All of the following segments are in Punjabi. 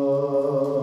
Oh.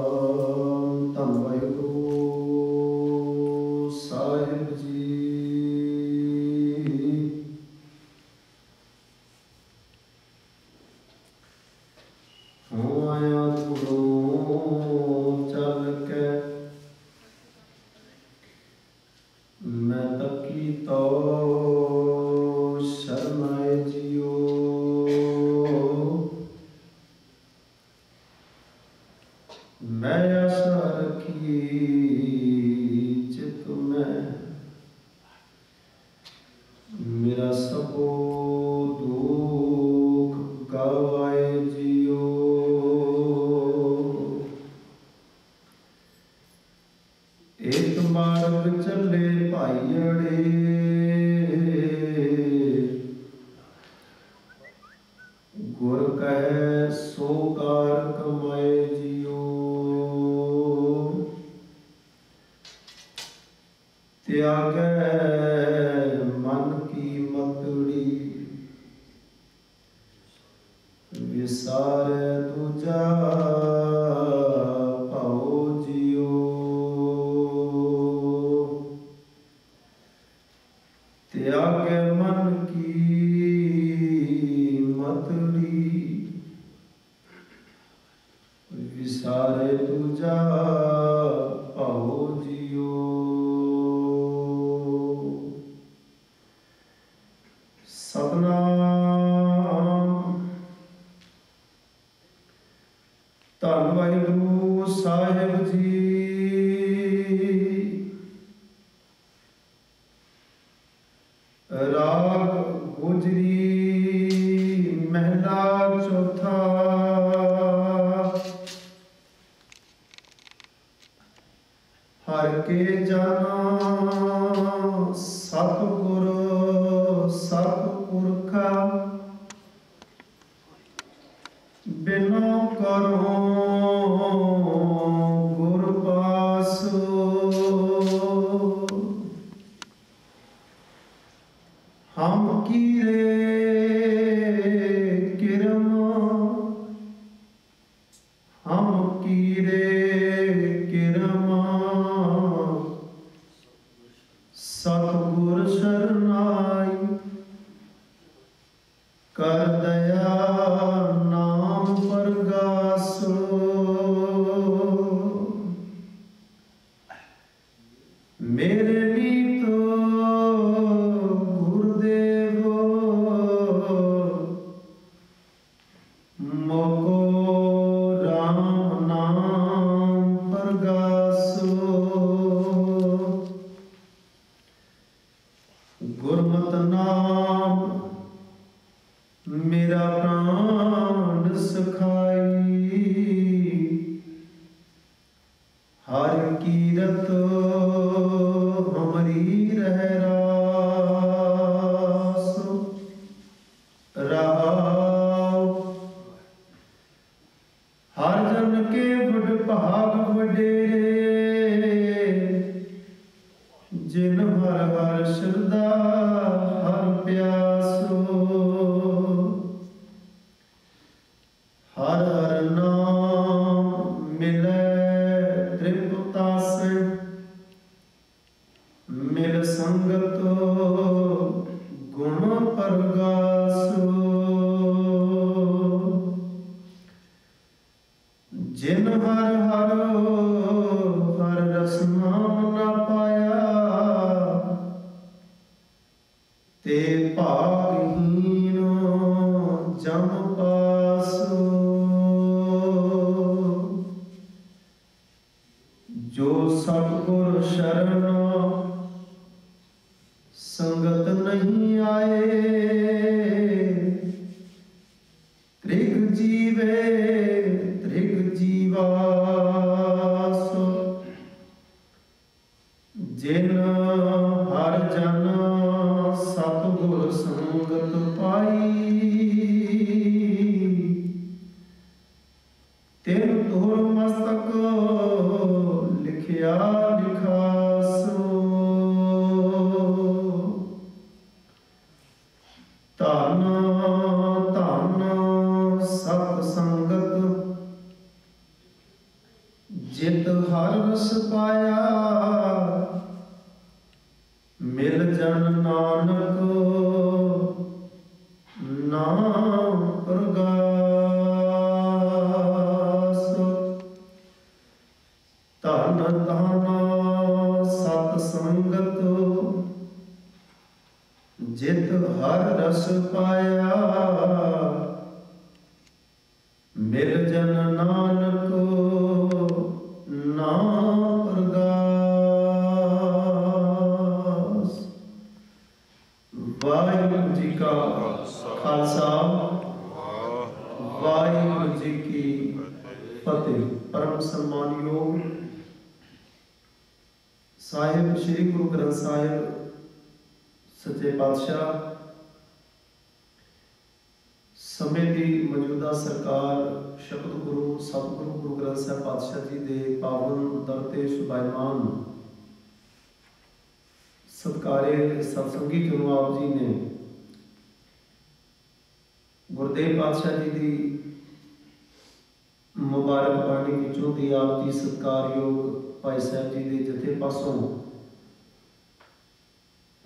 ਹਮ ਕੀਰੇ ਕਿਰਮ ਸਤਸੰਗੀ ਜਨੋ ਆਪ ਜੀ ਨੇ ਗੁਰਦੇਵ ਪਾਤਸ਼ਾਹ ਜੀ ਦੀ ਮੁਬਾਰਕ ਬਾਣੀ ਵਿੱਚੋਂ ਦੀ ਆਪ ਜੀ ਸਤਕਾਰਯੋਗ ਭਾਈ ਸਾਹਿਬ ਜੀ ਦੇ ਜਥੇ ਪਾਸੋਂ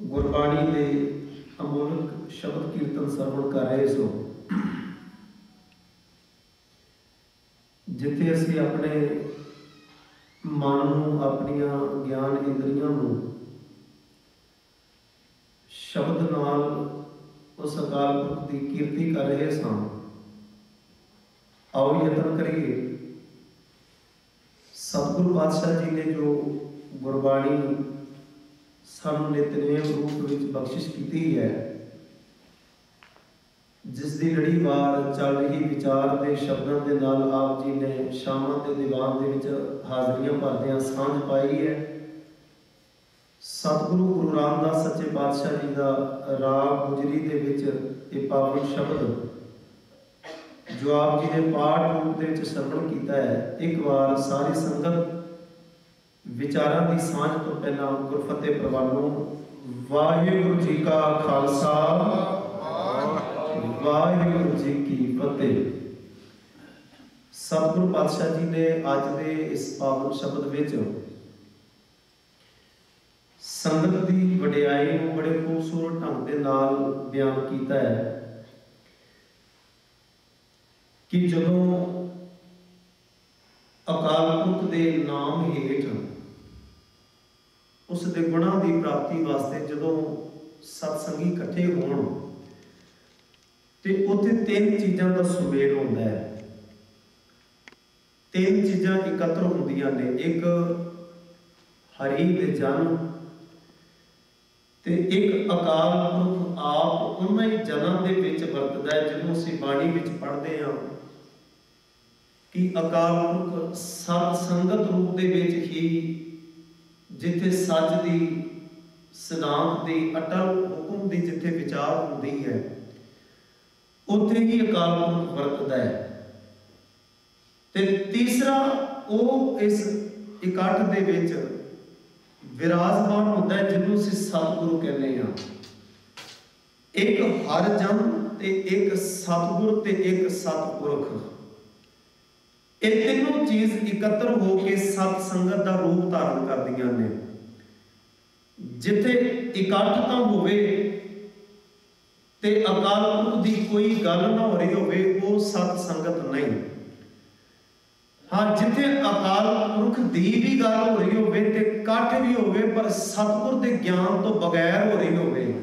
ਗੁਰਬਾਣੀ ਦੇ ਅਮੋਲਕ ਸ਼ਬਦ ਕੀਰਤਨ ਸਰਵਣ ਕਰ ਰਹੇ ਸੋ। ਜਿੱਥੇ ਅਸੀਂ ਆਪਣੇ ਮਨ ਨੂੰ, ਆਪਣੀਆਂ ਗਿਆਨ ਇੰਦਰੀਆਂ ਨੂੰ ਸ਼ਬਦ ਨਾਲ ਉਸ ਅਕਾਲ ਪੁਰਖ ਦੀ ਕੀਰਤੀ ਕਰ ਰਹੇ ਸਾਂ। ਆਓ ਯਤਨ ਕਰੀਏ। ਸਤਿਗੁਰੂ ਪਾਤਸ਼ਾਹ ਜੀ ਨੇ ਜੋ ਗੁਰਬਾਣੀ ਸਾਨੂੰ ਨਿਤਨੇਮ ਰੂਪ ਵਿੱਚ ਬਖਸ਼ਿਸ਼ ਕੀਤੀ ਹੈ, ਜਿਸ ਦੀ ਲੜੀ ਵਾਰ ਚੱਲ ਰਹੀ ਵਿਚਾਰ ਦੇ ਸ਼ਬਦਾਂ ਦੇ ਨਾਲ ਆਪ ਜੀ ਨੇ ਸ਼ਾਮਾਂ ਦੇ ਦੀਵਾਨ ਦੇ ਵਿੱਚ ਹਾਜ਼ਰੀਆਂ ਭਰਦਿਆਂ ਸਾਂਝ ਪਾਈ ਹੈ। ਸਤਿਗੁਰੂ ਗੁਰੂ ਰਾਮਦਾਸ ਸੱਚੇ ਪਾਤਸ਼ਾਹ ਜੀ ਦਾ ਰਾਗ ਗੁਜਰੀ ਦੇ ਵਿੱਚ ਇਹ ਪਾਵਨ ਸ਼ਬਦ ਜੋ ਆਪ ਜੀ ਨੇ ਪਾਠ ਰੂਪ ਦੇ ਵਿੱਚ ਸਰਵਣ ਕੀਤਾ ਹੈ, ਇੱਕ ਵਾਰ ਸਾਰੀ ਸੰਗਤ ਵਿਚਾਰਾਂ ਦੀ ਸਾਂਝ ਤੋਂ ਪਹਿਲਾਂ ਗੁਰਫਤਿਹ ਪ੍ਰਵਾਨੋ, ਵਾਹਿਗੁਰੂ ਜੀ ਕਾ ਖਾਲਸਾ, ਵਾਹਿਗੁਰੂ ਜੀ ਕੀ ਫਤਿਹ। ਸਤਿਗੁਰੂ ਪਾਤਸ਼ਾਹ ਜੀ ਨੇ ਅੱਜ ਦੇ ਇਸ ਪਾਵਨ ਸ਼ਬਦ ਵਿੱਚ ਸੰਗਤ ਦੀ ਵਡਿਆਈ ਨੂੰ ਬੜੇ ਖੂਬਸੂਰਤ ਢੰਗ ਦੇ ਨਾਲ ਬਿਆਨ ਕੀਤਾ ਹੈ ਕਿ ਜਦੋਂ ਅਕਾਲ ਪੁਰਖ ਦੇ ਨਾਮ ਹੇਠ ਉਸ ਦੇ ਗੁਣਾਂ ਦੀ ਪ੍ਰਾਪਤੀ ਵਾਸਤੇ ਜਦੋਂ ਸਤਸੰਗੀ ਇਕੱਠੇ ਹੋਣ ਤੇ ਉੱਥੇ ਤਿੰਨ ਚੀਜ਼ਾਂ ਦਾ ਸੁਮੇਲ ਹੁੰਦਾ ਹੈ। ਤਿੰਨ ਚੀਜ਼ਾਂ ਇਕੱਤਰ ਹੁੰਦੀਆਂ ਨੇ। ਇੱਕ ਹਰੀ ਦੇ ਜਨਮ ਤੇ ਇੱਕ ਅਕਾਲ ਪੁਰਖ ਆਪ ਉਹਨਾਂ ਹੀ ਜਨਮ ਦੇ ਵਿੱਚ ਵਰਤਦਾ ਹੈ, ਜਿਹਨੂੰ ਅਸੀਂ ਬਾਣੀ ਵਿੱਚ ਪੜ੍ਹਦੇ ਹਾਂ। ਕਿ ਅਕਾਲ ਪੁਰਖ ਸਤ ਸੰਗਤ ਰੂਪ ਦੇ ਵਿੱਚ ਹੀ ਜਿੱਥੇ ਸੱਚ ਦੀ, ਸਿਧਾਂਤ ਦੀ, ਅਟਲ ਹੁਕਮ ਦੀ ਜਿੱਥੇ ਵਿਚਾਰ ਹੁੰਦੀ ਹੈ, ਉੱਥੇ ਹੀ ਅਕਾਲ ਪੁਰਖ ਵਰਤਦਾ ਹੈ। ਤੇ ਤੀਸਰਾ, ਉਹ ਇਸ ਇਕੱਠ ਦੇ ਵਿੱਚ ਵਿਰਾਜਮਾਨ ਹੁੰਦਾ ਹੈ, ਜਿਹਨੂੰ ਅਸੀਂ ਸਤਿਗੁਰੂ ਕਹਿੰਦੇ ਹਾਂ। ਇੱਕ ਹਰ ਜਨ ਤੇ ਇੱਕ ਸਤਿਗੁਰ ਤੇ ਇੱਕ ਸਤਿਪੁਰਖ। ਇਹ ਤਿੰਨੋਂ ਚੀਜ਼ ਇਕੱਤਰ ਹੋ ਕੇ ਸਤ ਸੰਗਤ ਦਾ ਰੂਪ ਧਾਰਨ ਕਰਦੀਆਂ ਨੇ। ਜਿੱਥੇ ਇਕੱਠ ਤਾਂ ਹੋਵੇ ਤੇ ਅਕਾਲ ਪੁਰਖ ਦੀ ਕੋਈ ਗੱਲ ਨਾ ਹੋ ਰਹੀ ਹੋਵੇ, ਉਹ ਸਤ ਸੰਗਤ ਨਹੀਂ। ਹਾਂ, ਜਿੱਥੇ ਅਕਾਲ ਪੁਰਖ ਦੀ ਵੀ ਗੱਲ ਹੋ ਰਹੀ ਹੋਵੇ ਤੇ ਇਕੱਠ ਵੀ ਹੋਵੇ, ਪਰ ਸਤਿਗੁਰ ਦੇ ਗਿਆਨ ਤੋਂ ਬਗੈਰ ਹੋ ਰਹੀ ਹੋਵੇ,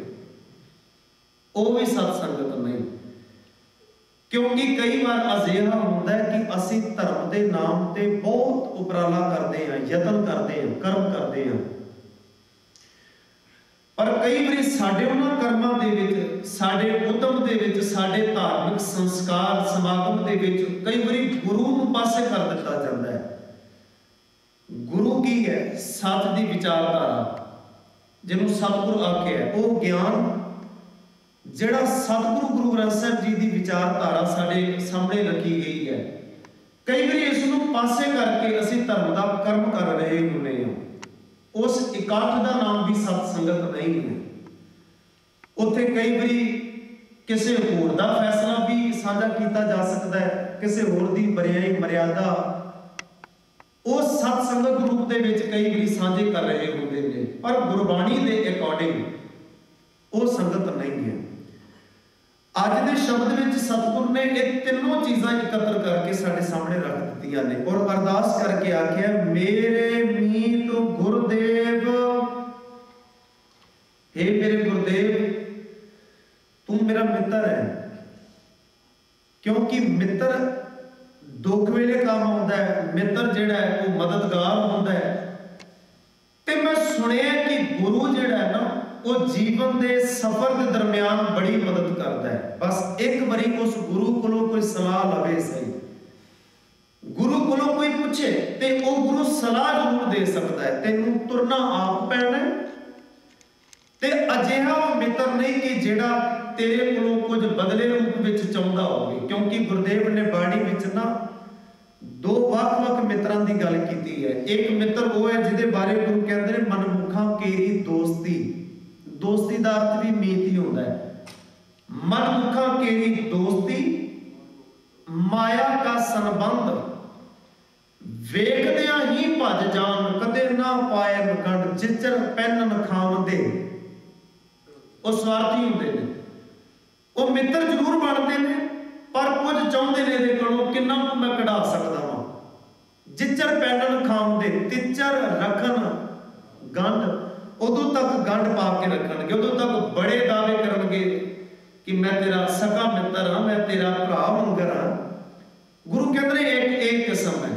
ਉਹ ਵੀ ਸਤ ਸੰਗਤ ਨਹੀਂ। ਕਿਉਂਕਿ ਕਈ ਵਾਰ ਅਜਿਹਾ ਹੁੰਦਾ ਹੈ ਕਿ ਅਸੀਂ ਧਰਮ ਦੇ ਨਾਮ ਤੇ ਬਹੁਤ ਉਪਰਾਲਾ ਕਰਦੇ ਹਾਂ, ਯਤਨ ਕਰਦੇ ਹਾਂ, ਕਰਮ ਕਰਦੇ ਹਾਂ। ਪਰ ਕਈ ਵਾਰੀ ਸਾਡੇ ਉਹਨਾਂ ਕਰਮਾਂ ਦੇ ਵਿੱਚ, ਸਾਡੇ ਉਦਮ ਦੇ ਵਿੱਚ, ਸਾਡੇ ਧਾਰਮਿਕ ਸੰਸਕਾਰ, ਸਮਾਗਮ ਦੇ ਵਿੱਚ ਕਈ ਵਾਰੀ ਗੁਰੂ ਨੂੰ ਪਾਸੇ ਕਰ ਦਿੱਤਾ ਜਾਂਦਾ ਹੈ। ਗੁਰੂ ਕੀ ਹੈ? ਸੱਚ ਦੀ ਵਿਚਾਰਧਾਰਾ। ਜਿਹਨੂੰ ਸਤਿਗੁਰੂ ਆਖਿਆ ਉਹ ਗਿਆਨ। ਜਿਹੜਾ ਸਤਿਗੁਰੂ ਗੁਰੂ ਗ੍ਰੰਥ ਸਾਹਿਬ ਜੀ ਦੀ ਵਿਚਾਰਧਾਰਾ ਸਾਡੇ ਸਾਹਮਣੇ ਰੱਖੀ ਗਈ ਹੈ। ਕਈ ਵਾਰੀ ਇਸ ਨੂੰ ਪਾਸੇ ਕਰਕੇ ਅਸੀਂ ਧਰਮ ਦਾ ਕਰਮ ਕਰ ਰਹੇ ਹੁੰਦੇ ਹਾਂ। ਉਸ ਇਕੱਠ ਦਾ ਨਾਮ ਵੀ ਸਤ ਸੰਗਤ ਨਹੀਂ ਹੈ ਉੱਥੇ ਕਈ ਵਾਰੀ ਕਿਸੇ ਹੋਰ ਦਾ ਫੈਸਲਾ ਵੀ ਸਾਂਝਾ ਕੀਤਾ ਜਾ ਸਕਦਾ ਹੈ, ਕਿਸੇ ਹੋਰ ਦੀ ਬਰਿਆਈ, ਮਰਿਆਦਾ। ਉਹ ਸਤ ਸੰਗਤ ਰੂਪ ਦੇ ਵਿੱਚ ਕਈ ਵਾਰੀ ਸਾਂਝੇ ਕਰ ਰਹੇ ਹੁੰਦੇ ਨੇ, ਪਰ ਗੁਰਬਾਣੀ ਦੇ ਅਕੋਰਡਿੰਗ ਉਹ ਸੰਗਤ ਨਹੀਂ ਹੈ। ਅੱਜ ਦੇ ਸ਼ਬਦ ਵਿੱਚ ਸਤਿਗੁਰ ਨੇ ਇਹ ਤਿੰਨੋਂ ਚੀਜ਼ਾਂ ਇਕੱਤਰ ਕਰਕੇ ਸਾਡੇ ਸਾਹਮਣੇ ਰੱਖ ਦਿੱਤੀਆਂ ਨੇ। ਔਰ ਅਰਦਾਸ ਕਰਕੇ ਆਖਿਆ, ਮੇਰੇ ਮੀਤ ਗੁਰਦੇਵ हे ਮੇਰੇ ਗੁਰਦੇਵ, ਤੂੰ ਮੇਰਾ ਮਿੱਤਰ ਹੈ। ਕਿਉਂਕਿ ਮਿੱਤਰ ਦੁੱਖ ਵੇਲੇ ਕੰਮ ਆਉਂਦਾ ਹੈ, ਮਿੱਤਰ ਜਿਹੜਾ ਹੈ, ਉਹ ਮਦਦਗਾਰ ਹੁੰਦਾ ਹੈ। ਤੇ ਮੈਂ ਸੁਣਿਆ ਕਿ ਗੁਰੂ ਜਿਹੜਾ ਹੈ ਨਾ, ਉਹ ਜੀਵਨ ਦੇ ਸਫ਼ਰ ਦੇ ਦਰਮਿਆਨ ਬੜੀ ਮਦਦ ਕਰਦਾ ਹੈ। ਬਸ ਇੱਕ ਵਾਰੀ ਉਸ ਗੁਰੂ ਕੋਲੋਂ ਕੋਈ ਸਲਾਹ ਲਵੇ ਸਹੀ। ਗੁਰੂ ਕੋਲੋਂ ਕੋਈ ਪੁੱਛੇ ਤੇ ਉਹ ਗੁਰੂ ਸਲਾਹ ਜ਼ਰੂਰ ਦੇ ਸਕਦਾ ਹੈ, ਤੈਨੂੰ ਤੁਰਨਾ ਆਪ ਪੈਣਾ ਤੇ ਅਜਿਹਾ ਉਹ ਮਿੱਤਰ ਨਹੀਂ ਕਿ ਜਿਹੜਾ ਤੇਰੇ ਕੋਲੋਂ ਕੁਝ ਬਦਲੇ ਰੂਪ ਵਿੱਚ ਚਾਹੁੰਦਾ ਹੋਵੇ, ਕਿਉਂਕਿ ਗੁਰਦੇਵ ਨੇ ਬਾਣੀ ਵਿੱਚ ਨਾ ਦੋ ਵੱਖ-ਵੱਖ ਮਿੱਤਰਾਂ ਦੀ ਗੱਲ ਕੀਤੀ ਹੈ। ਇੱਕ ਮਿੱਤਰ ਉਹ ਹੈ ਜਿਹਦੇ ਬਾਰੇ ਗੁਰੂ ਕਹਿੰਦੇ ਨੇ, ਮਨਮੁਖਾਂ ਕੇਰੀ ਦੋਸਤੀ। ਦੋਸਤੀ ਦਾ ਅਰਥ ਵੀ ਮੀਤ ਹੁੰਦਾ ਹੈ। ਮਨਮੁਖਾਂ ਕੇਰੀ ਦੋਸਤੀ, ਮਾਇਆ ਕਾ ਸੰਬੰਧ। ਵੇਖਦਿਆਂ ਹੀ ਭੱਜ ਜਾਣ, ਕਦੇ ਨਾ ਪਾਏ ਨਕੰਡ ਜਿਚਰ ਪੈਨਨ ਖਾਵਦੇ। ਉਹ ਸਵਾਰਥੀ ਹੁੰਦੇ ਨੇ। ਉਹ ਮਿੱਤਰ ਜ਼ਰੂਰ ਬਣਦੇ ਨੇ, ਪਰ ਕੁਝ ਚਾਹੁੰਦੇ ਨੇ ਇਹਦੇ ਕੋਲੋਂ, ਕਿੰਨਾ ਕੁ ਮੈਂ ਕਢਾ ਸਕਦਾ ਹਾਂ ਜਿੱਚਰ ਪੈਨਨ ਖਾਵਦੇ, ਤਿੱਚਰ ਰਖਨ ਗੰਢ, ਉਦੋਂ ਤੱਕ ਗੰਢ ਪਾ ਕੇ ਰੱਖਣਗੇ, ਉਦੋਂ ਤੱਕ ਬੜੇ ਦਾਅਵੇ ਕਰਨਗੇ ਕਿ ਮੈਂ ਤੇਰਾ ਸਕਾ ਮਿੱਤਰ ਹਾਂ, ਮੈਂ ਤੇਰਾ ਭਰਾ ਮੰਗਰ ਹਾਂ। ਗੁਰੂ ਕਹਿੰਦੇ ਨੇ ਇੱਕ ਇੱਕ ਕਿਸਮ ਹੈ।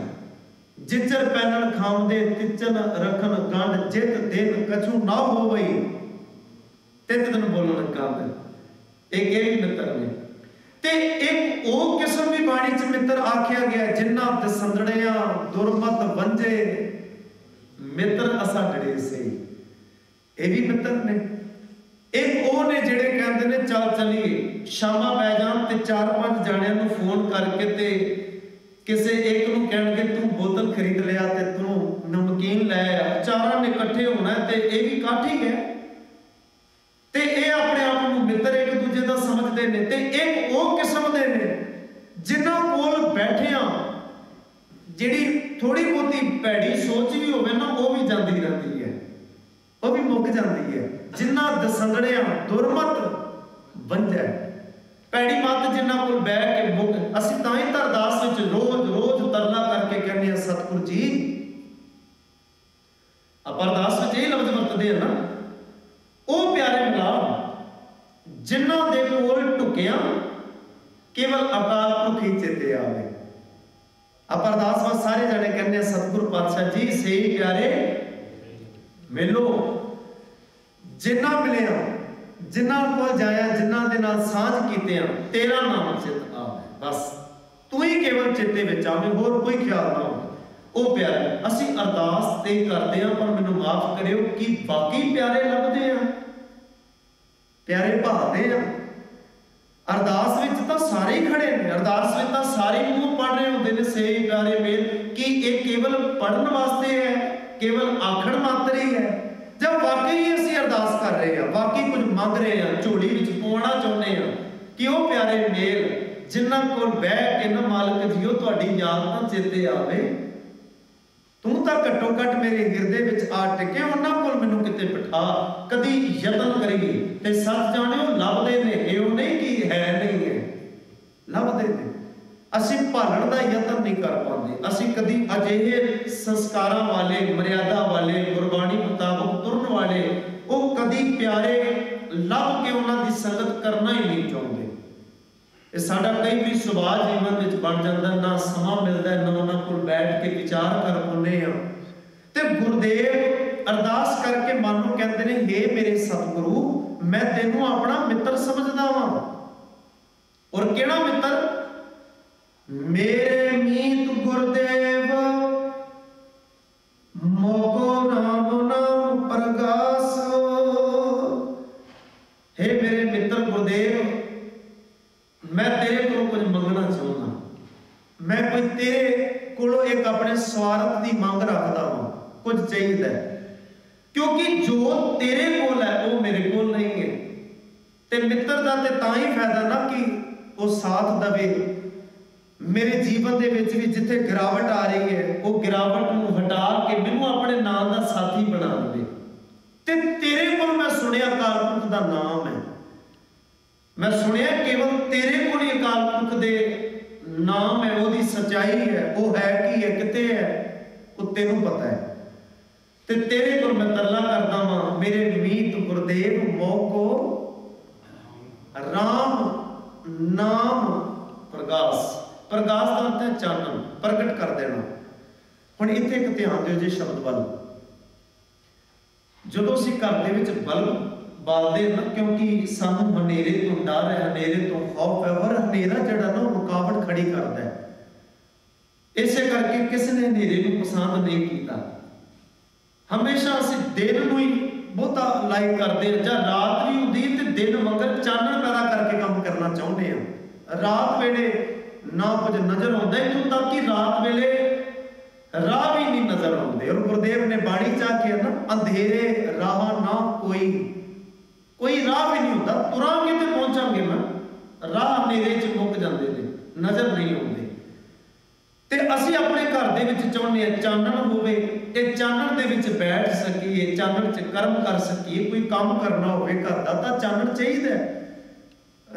ਜਿੱਚਰ ਪੈਨਨ ਖਾਵਦੇ ਤਿੱਚਨ ਰਖਨ ਗੰਢ ਜਿਤ ਦਿਨ ਕਛੂ ਨਾ ਹੋਵਈ। ਤਿੰਨ ਦਿਨ ਬੋਲਣ ਕੰਦ ਇਹ ਵੀ ਮਿੱਤਰ ਨੇ? ਤੇ ਇੱਕ ਉਹ ਕਿਸਮ ਵੀ ਬਾਣੀ ਚ ਮਿੱਤਰ ਆਖਿਆ ਗਿਆ ਜਿਨ੍ਹਾਂ ਦਸੰਦੜਿਆਂ ਦੁਰਮਤ ਵੰਜੇ ਮਿੱਤਰ ਅਸਾ ਡੜੇ ਸੇ। ਇਹ ਵੀ ਮਿੱਤਰ ਨੇ। ਇੱਕ ਉਹ ਨੇ ਜਿਹੜੇ ਕਹਿੰਦੇ ਨੇ, ਚੱਲ ਚਲੀਏ, ਸ਼ਾਮਾਂ ਪੈ ਜਾਣ ਤੇ ਚਾਰ ਪੰਜ ਜਾਣਿਆਂ ਨੂੰ ਫੋਨ ਕਰਕੇ ਤੇ ਕਿਸੇ ਇੱਕ ਨੂੰ ਕਹਿਣਗੇ, ਤੂੰ ਬੋਤਲ ਖਰੀਦ ਲਿਆ ਤੇ ਤੂੰ ਨਮਕੀਨ ਲੈ ਆ। ਚਾਰਾਂ ਨੇ ਇਕੱਠੇ ਹੋਣਾ ਤੇ ਇਹ ਵੀ ਇਕੱਠ ਹੀ ਹੈ। ਤੇ ਇਹ ਆਪਣੇ ਆਪ ਨੂੰ ਮਿੱਤਰ ਇੱਕ ਦੂਜੇ ਦਾ ਸਮਝਦੇ ਨੇ ਤੇ ਇੱਕ ਉਹ ਕਿਸਮ ਦੇ ਨੇ ਜਿਨ੍ਹਾਂ ਕੋਲ ਬੈਠਿਆਂ ਜਿਹੜੀ ਥੋੜੀ ਬਹੁਤੀ ਭੈੜੀ ਸੋਚ ਵੀ ਹੋਵੇ ਨਾ, ਉਹ ਵੀ ਜਾਂਦੀ ਰਹਿੰਦੀ ਹੈ। ਉਹ ਵੀ ਮੁੱਕ ਜਾਂਦੀ ਹੈ। ਜਿਨ੍ਹਾਂ ਦਸੰਗੜਿਆਂ ਦੁਰਮਤ ਵੰਜੈ ਭੈੜੀ ਮੱਤ ਜਿਨ੍ਹਾਂ ਕੋਲ ਬਹਿ ਕੇ ਮੁੱਕ ਅਸੀਂ ਤਾਂ ਹੀ ਤਾਂ ਅਰਦਾਸ ਵਿੱਚ ਰੋਜ਼ ਰੋਜ਼ ਤਰਲਾ ਕਰਕੇ ਕਹਿੰਦੇ ਆ ਸਤਿਗੁਰ ਜੀ, ਆਪਾਂ ਅਰਦਾਸ ਵਿੱਚ ਇਹ ਲਫ਼ਜ਼ ਵਰਤਦੇ ਆ ਨਾ, ਉਹ ਪਿਆਰੇ ਮਿਲਾਪ ਜਿਨ੍ਹਾਂ ਦੇ ਕੋਲ ਟੁਕਿਆ ਕੇਵਲ ਅਕਾਲ ਪੁਰਖ ਹੀ ਚੇਤੇ ਆਵੇ। ਆਪਾਂ ਅਰਦਾਸ ਵਿੱਚ ਸਾਰੇ ਜਣੇ ਕਹਿੰਦੇ ਆ ਸਤਿਗੁਰ ਪਾਤਸ਼ਾਹ ਜੀ, ਸਹੀ ਪਿਆਰੇ, ਮਿਲੋ। ਜਿਨ੍ਹਾਂ ਮਿਲਿਆ ਜਿਨ੍ਹਾਂ ਕੋਲ ਜਾਇਆ, ਜਿਨ੍ਹਾਂ ਦੇ ਨਾਲ ਸਾਂਝ ਕੀਤੇ ਆ, ਤੇਰਾ ਨਾਮ ਚਿਤ ਆਵੇ। ਬਸ, ਤੂੰ ਹੀ ਕੇਵਲ ਚਿੱਤੇ ਵਿੱਚ ਆਵੇਂ, ਹੋਰ ਕੋਈ ਖਿਆਲ ਨਾ ਹੋਵੇ। ਉਹ ਪਿਆਰੇ, ਅਸੀਂ ਅਰਦਾਸ ਤੇ ਕਰਦੇ ਆ ਪਰ ਮੈਨੂੰ ਮਾਫ ਕਰਿਓ ਕਿ ਬਾਕੀ ਪਿਆਰੇ ਲੱਭਦੇ ਆ। ਪਿਆਰੇ ਭਾਲਦੇ ਆ। ਅਰਦਾਸ ਵਿੱਚ ਤਾਂ ਸਾਰੇ ਹੀ ਖੜੇ ਨੇ। ਅਰਦਾਸ ਵਿੱਚ ਤਾਂ ਸਾਰੇ ਮੂੰਹ ਪੜ ਰਹੇ ਹੁੰਦੇ ਨੇ ਸੇ ਪਿਆਰੇ ਮੇਲ, ਕਿ ਇਹ ਕੇਵਲ ਪੜਨ ਵਾਸਤੇ ਹੈ, ਕੇਵਲ ਆਖਣ ਮਾਤਰ ਹੀ ਹੈ। ਜਦ ਵਾਕਈ ਅਸੀਂ ਅਰਦਾਸ ਕਰ ਰਹੇ ਆ ਵਾਕਈ ਮੰਗ ਰਹੇ ਆ, ਝੋਲੀ ਵਿੱਚ ਪਾਉਣਾ ਚਾਹੁੰਦੇ ਆ। ਕਿ ਉਹ ਪਿਆਰੇ ਮੇਲ? ਜਿਨ੍ਹਾਂ ਕੋਲ ਬਹਿ ਕੇ ਨਾ ਮਾਲਕ ਜੀਓ, ਤੁਹਾਡੀ ਯਾਦ ਤਾਂ ਚੇਤੇ ਆਵੇ। ਤੂੰ ਤਾਂ ਘੱਟੋ ਘੱਟ ਮੇਰੇ ਹਿਰਦੇ ਵਿੱਚ ਆ ਟਿਕੇ ਉਹਨਾਂ ਕੋਲ ਮੈਨੂੰ ਕਿਤੇ ਬਿਠਾ। ਕਦੀ ਯਤਨ ਕਰੀਏ ਤੇ ਸੱਚ ਜਾਣਿਓ, ਲੱਭਦੇ ਨੇ, ਇਹੋ ਨਹੀਂ ਕਿ ਹੈ ਨਹੀਂ ਹੈ। ਲੱਭਦੇ ਨੇ। ਅਸੀਂ ਭਾਲਣ ਦਾ ਯਤਨ ਨਹੀਂ ਕਰ ਪਾਉਂਦੇ। ਅਸੀਂ ਕਦੀ ਅਜਿਹੇ ਸੰਸਕਾਰਾਂ ਵਾਲੇ, ਮਰਿਆਦਾ ਵਾਲੇ, ਗੁਰਬਾਣੀ ਮੁਤਾਬਕ ਤੁਰਨ ਵਾਲੇ, ਉਹ ਕਦੀ ਪਿਆਰੇ ਲੱਭ ਕੇ ਉਹਨਾਂ ਦੀ ਸੰਗਤ ਕਰਨਾ ਹੀ ਨਹੀਂ ਚਾਹੁੰਦੇ। ਇਹ ਸਾਡਾ ਕਈ ਵੀ ਸੁਭਾਅ ਜੀਵਨ ਵਿੱਚ ਬਣ ਜਾਂਦਾ, ਨਾ ਸਮਾਂ ਮਿਲਦਾ, ਨਾ ਉਹਨਾਂ ਕੋਲ ਬੈਠ ਕੇ ਵਿਚਾਰ ਕਰ ਪਾਉਂਦੇ ਆ ਤੇ ਗੁਰਦੇਵ ਅਰਦਾਸ ਕਰਕੇ ਮਨ ਨੂੰ ਕਹਿੰਦੇ ਨੇ हे ਮੇਰੇ ਸਤਿਗੁਰੂ, ਮੈਂ ਤੈਨੂੰ ਆਪਣਾ ਮਿੱਤਰ ਸਮਝਦਾ ਵਾਂ। ਔਰ ਕਿਹੜਾ ਮਿੱਤਰ? ਮੇਰੇ ਮੀਤ ਗੁਰਦੇਵ ਮੋਕੋ ਮੈਂ ਤੇਰੇ ਕੋਲੋਂ ਇੱਕ ਆਪਣੇ ਸਵਾਰਥ ਦੀ ਮੰਗ ਰੱਖਦਾ ਹਾਂ। ਕੁਝ ਚਾਹੀਦਾ ਕਿਉਂਕਿ ਜੋ ਤੇਰੇ ਕੋਲ ਹੈ, ਉਹ ਮੇਰੇ ਕੋਲ ਨਹੀਂ ਹੈ। ਤੇ ਮਿੱਤਰ ਦਾ ਤੇ ਤਾਂ ਹੀ ਫਾਇਦਾ ਨਾ ਕਿ ਉਹ ਸਾਥ ਦਵੇ। ਮੇਰੇ ਜੀਵਨ ਦੇ ਵਿੱਚ ਵੀ ਜਿੱਥੇ ਗਿਰਾਵਟ ਆ ਰਹੀ ਹੈ, ਉਹ ਗਿਰਾਵਟ ਨੂੰ ਹਟਾ ਕੇ ਮੈਨੂੰ ਆਪਣੇ ਨਾਲ ਦਾ ਸਾਥੀ ਬਣਾ ਦੇਵੇ। ਤੇ ਤੇਰੇ ਕੋਲ ਮੈਂ ਸੁਣਿਆ ਅਕਾਲ ਪੁਰਖ ਦਾ ਨਾਮ ਹੈ। ਮੈਂ ਸੁਣਿਆ ਕੇਵਲ ਤੇਰੇ ਕੋਲ ਹੀ ਅਕਾਲ ਪੁਰਖ ਦੇ ਨਾਮ ਹੈ, ਉਹਦੀ ਸਚਾਈ ਹੈ, ਉਹ ਹੈ ਕੀ ਹੈ ਕਿਤੇ ਹੈ, ਉਹ ਤੈਨੂੰ ਪਤਾ ਹੈ। ਤੇ ਤੇਰੇ ਕੋਲ ਮੈਂ ਤਰਲਾ ਕਰਦਾ ਵਾਂ, ਮੇਰੇ ਮੀਤ ਗੁਰਦੇਵ ਮੋਕੋ ਰਾਮ ਨਾਮ ਪ੍ਰਗਾਸ। ਪ੍ਰਗਾਸ ਦਾ ਅਰਥ ਹੈ ਚਾਨਣ, ਪ੍ਰਗਟ ਕਰ ਦੇਣਾ। ਹੁਣ ਇੱਥੇ ਇੱਕ ਧਿਆਨ ਦਿਓ ਜੇ ਸ਼ਬਦ ਵੱਲ ਜਦੋਂ ਅਸੀਂ ਘਰ ਦੇ ਵਿੱਚ ਬਲਬ ਬਾਲਦੇ ਨਾ ਕਿਉਂਕਿ ਸਾਨੂੰ ਹਨੇਰੇ ਤੋਂ ਡਰ ਹੈ, ਹਨੇਰੇ ਤੋਂ ਖੌਫ ਹੈ ਪਰ ਹਨੇਰਾ ਜਿਹੜਾ ਨਾ ਉਹ ਰੁਕਾਵਟ ਖੜੀ ਕਰਦਾ ਹੈ। ਇਸੇ ਕਰਕੇ ਕਿਸੇ ਨੇ ਹਨੇਰੇ ਨੂੰ ਪਸੰਦ ਨਹੀਂ ਕੀਤਾ। ਹਮੇਸ਼ਾ ਅਸੀਂ ਦਿਨ ਨੂੰ ਹੀ ਬਹੁਤਾ ਲਾਈਕ ਕਰਦੇ ਹਾਂ ਜਾਂ ਰਾਤ ਵੀ ਹੁੰਦੀ ਤੇ ਦਿਨ ਮਗਰ ਚਾਨਣ ਪੈਦਾ ਕਰਕੇ ਕੰਮ ਕਰਨਾ ਚਾਹੁੰਦੇ ਹਾਂ। ਰਾਤ ਵੇਲੇ ਨਾ ਕੁਝ ਨਜ਼ਰ ਆਉਂਦਾ, ਇੱਥੋਂ ਤੱਕ ਕਿ ਰਾਤ ਵੇਲੇ ਰਾਹ ਵੀ ਨਹੀਂ ਨਜ਼ਰ ਆਉਂਦੇ। ਔਰ ਗੁਰਦੇਵ ਨੇ ਬਾਣੀ ਚਾਹ ਕੇ ਨਾ, ਅੰਧੇਰੇ ਰਾਹ ਨਾ ਕੋਈ ਕੋਈ ਰਾਹ ਵੀ ਨਹੀਂ ਹੁੰਦਾ। ਤੁਰਾਂਗੇ ਤੇ ਪਹੁੰਚਾਂਗੇ ਨਾ। ਰਾਹ ਹਨੇਰੇ 'ਚ ਮੁੱਕ ਜਾਂਦੇ ਨੇ। ਨਜ਼ਰ ਨਹੀਂ ਆਉਂਦੇ। ਤੇ ਅਸੀਂ ਆਪਣੇ ਘਰ ਦੇ ਵਿੱਚ ਚਾਹੁੰਦੇ ਹਾਂ, ਚਾਨਣ ਹੋਵੇ, ਇਹ ਚਾਨਣ ਦੇ ਵਿੱਚ ਬੈਠ ਸਕੀਏ, ਚਾਨਣ 'ਚ ਕਰਮ ਕਰ ਸਕੀਏ, ਕੋਈ ਕੰਮ ਕਰਨਾ ਹੋਵੇ ਘਰ ਦਾ, ਤਾਂ ਚਾਨਣ ਚਾਹੀਦਾ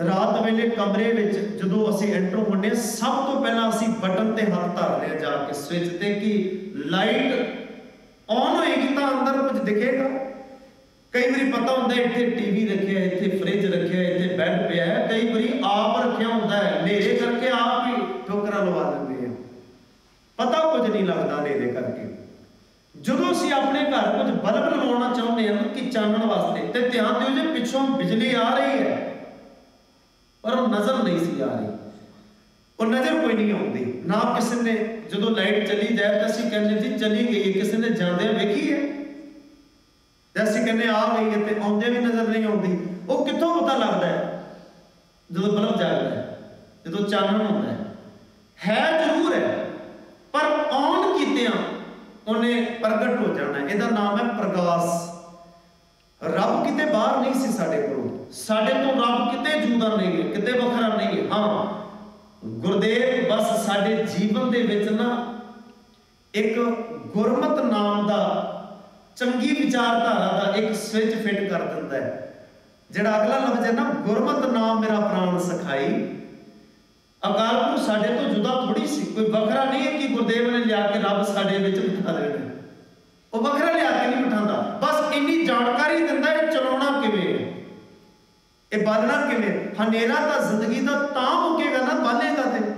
ਰਾਤ ਵੇਲੇ ਕਮਰੇ ਵਿੱਚ ਜਦੋਂ ਅਸੀਂ ਐਂਟਰ ਹੁੰਦੇ ਹਾਂ, ਸਭ ਤੋਂ ਪਹਿਲਾਂ ਅਸੀਂ ਬਟਨ ਤੇ ਹੱਥ ਧਰਦੇ ਹਾਂ ਜਾ ਕੇ, ਸਵਿਚ ਤੇ ਕਿ ਲਾਈਟ ਆਨ ਹੋਏਗੀ ਤਾਂ ਅੰਦਰ ਕੁਝ ਦਿਖੇਗਾ। ਕਈ ਵਾਰੀ ਪਤਾ ਹੁੰਦਾ ਇੱਥੇ ਟੀਵੀ ਰੱਖਿਆ ਇੱਥੇ ਫ੍ਰਿਜ ਰੱਖਿਆ ਇੱਥੇ ਬੈੱਡ ਪਿਆ ਹੈ। ਕਈ ਵਾਰੀ ਆਪ ਰੱਖਿਆ ਹੁੰਦਾ ਹੈ, ਹਨੇਰੇ ਕਰਕੇ ਆਪ ਹੀ ਠੋਕਰਾਂ ਲਵਾ ਦਿੰਦੇ ਆ। ਪਤਾ ਕੁਝ ਨਹੀਂ ਲੱਗਦਾ ਹਨੇਰੇ ਕਰਕੇ। ਜਦੋਂ ਅਸੀਂ ਆਪਣੇ ਘਰ ਕੁਝ ਬਲਬ ਲਵਾਉਣਾ ਚਾਹੁੰਦੇ ਹਾਂ ਕਿ ਚਾਨਣ ਵਾਸਤੇ, ਤੇ ਧਿਆਨ ਦਿਓ ਜੇ ਪਿੱਛੋਂ ਬਿਜਲੀ ਆ ਰਹੀ ਹੈ, ਪਰ ਉਹ ਨਜ਼ਰ ਨਹੀਂ ਸੀ ਆ ਰਹੀ। ਉਹ ਨਜ਼ਰ ਕੋਈ ਨਹੀਂ ਆਉਂਦੀ। ਨਾ ਕਿਸੇ ਨੇ ਜਦੋਂ ਲਾਈਟ ਚਲੀ ਜਾਏ, ਤਾਂ ਅਸੀਂ ਕਹਿੰਦੇ ਜੀ, ਚਲੀ ਗਈ ਹੈ, ਕਿਸੇ ਨੇ ਜਾਂਦਿਆਂ ਵੇਖੀ ਹੈ। ਤੇ ਅਸੀਂ ਕਹਿੰਦੇ ਆ ਗਈ ਤੇ ਆਉਂਦੇ ਵੀ ਨਜ਼ਰ ਨਹੀਂ ਆਉਂਦੀ, ਉਹ ਕਿੱਥੋਂ ਪਤਾ ਲੱਗਦਾ ਹੈ? ਜਦੋਂ ਬਲਬ ਜਗਦਾ ਹੈ, ਜਦੋਂ ਚਾਨਣ ਹੁੰਦਾ ਹੈ। ਹੈ ਜ਼ਰੂਰ ਹੈ, ਪਰ ਔਨ ਕੀਤਿਆਂ ਉਹਨੇ ਪ੍ਰਗਟ ਹੋ ਜਾਣਾ ਇਹਦਾ ਨਾਮ ਹੈ ਪ੍ਰਕਾਸ਼ ਰੱਬ ਕਿਤੇ ਬਾਹਰ ਨਹੀਂ ਸੀ ਸਾਡੇ ਕੋਲੋਂ। ਸਾਡੇ ਤੋਂ ਰੱਬ ਕਿਤੇ ਜੂਦਾ ਨਹੀਂ ਹੈ, ਕਿਤੇ ਵੱਖਰਾ ਨਹੀਂ ਹੈ। ਹਾਂ, ਗੁਰਦੇਵ ਬਸ ਸਾਡੇ ਜੀਵਨ ਦੇ ਵਿੱਚ ਨਾ ਇੱਕ ਗੁਰਮਤ ਨਾਮ ਦਾ ਚੰਗੀ ਵਿਚਾਰਧਾਰਾ ਦਾ ਇੱਕ ਸਵਿਚ ਫਿੱਟ ਕਰ ਦਿੰਦਾ ਹੈ। ਜਿਹੜਾ ਅਗਲਾ ਲਫ਼ਜ਼ ਹੈ ਨਾ, ਗੁਰਮਤ ਨਾਮ ਮੇਰਾ ਪ੍ਰਾਣ ਸਖਾਈ। ਅਕਾਲ ਪੁਰਖ ਸਾਡੇ ਤੋਂ ਜੁਦਾ ਥੋੜੀ ਸੀ, ਕੋਈ ਵੱਖਰਾ ਨਹੀਂ ਹੈ ਕਿ ਗੁਰਦੇਵ ਨੇ ਲਿਆ ਕੇ ਰੱਬ ਸਾਡੇ ਵਿੱਚ ਬਿਠਾ ਦੇਣਾ। ਉਹ ਵੱਖਰਾ ਲਿਆ ਕੇ ਨਹੀਂ ਬਿਠਾਉਂਦਾ। ਬਸ ਇੰਨੀ ਜਾਣਕਾਰੀ ਦਿੰਦਾ ਇਹ ਚਲਾਉਣਾ ਕਿਵੇਂ ਹੈ? ਇਹ ਬਾਲਣਾ ਕਿਵੇਂ? ਹਨੇਰਾ ਤਾਂ ਜ਼ਿੰਦਗੀ ਦਾ ਤਾਂ ਮੁੱਕੇਗਾ ਨਾ, ਬਾਲੇਗਾ ਤੇ।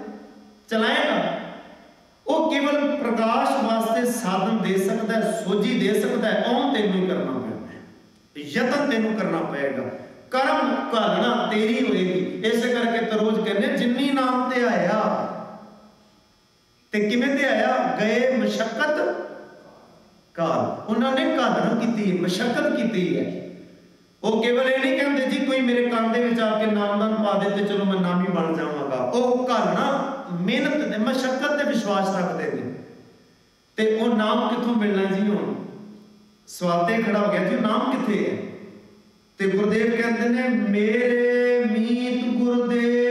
ਚਲਾਏਗਾ। ਉਹ ਕੇਵਲ ਪ੍ਰਕਾਸ਼ ਵਾਸਤੇ ਸਾਧਨ ਦੇ ਸਕਦਾ ਹੈ, ਸੋਝੀ ਦੇ ਸਕਦਾ ਹੈ ਉਹ ਤੈਨੂੰ ਕਰਨਾ ਪੈਂਦਾ ਯਤਨ ਤੈਨੂੰ ਕਰਨਾ ਪਏਗਾ। ਕਰਮ ਘਾਲਣਾ ਤੇਰੀ ਹੋਏਗੀ। ਇਸੇ ਕਰਕੇ ਤਰੋਜ ਕਹਿੰਦੇ ਜਿੰਨੀ ਨਾਮ ਤੇ ਆਇਆ, ਤੇ ਕਿਵੇਂ ਤੇ ਆਇਆ? ਗਏ ਮਸ਼ਕਤ ਕਾਲ ਉਹਨਾਂ ਨੇ ਘਾਲਣਾ ਕੀਤੀ ਹੈ ਮਸ਼ਕਤ ਕੀਤੀ ਹੈ। ਉਹ ਕੇਵਲ ਇਹ ਨਹੀਂ ਕਹਿੰਦੇ ਜੀ, ਕੋਈ ਮੇਰੇ ਕੰਨ ਦੇ ਵਿੱਚ ਆ ਕੇ ਨਾਮਦਾਨ ਪਾ ਦੇ ਤੇ ਚਲੋ ਮੈਂ ਨਾਮੀ ਬਣ ਜਾਵਾਂਗਾ। ਉਹ ਘਾਲਣਾ ਮਿਹਨਤ ਤੇ ਮਸ਼ਕਤ ਤੇ ਵਿਸ਼ਵਾਸ ਰੱਖਦੇ ਨੇ। ਤੇ ਉਹ ਨਾਮ ਕਿੱਥੋਂ ਮਿਲਣਾ ਜੀ ਹੁਣ? ਸਵਾਲ ਤੇ ਖੜਾ ਹੋ ਗਿਆ ਜੀ ਉਹ ਨਾਮ ਕਿੱਥੇ ਹੈ? ਤੇ ਗੁਰਦੇਵ ਕਹਿੰਦੇ ਨੇ, ਮੇਰੇ ਮੀਤ ਗੁਰਦੇਵ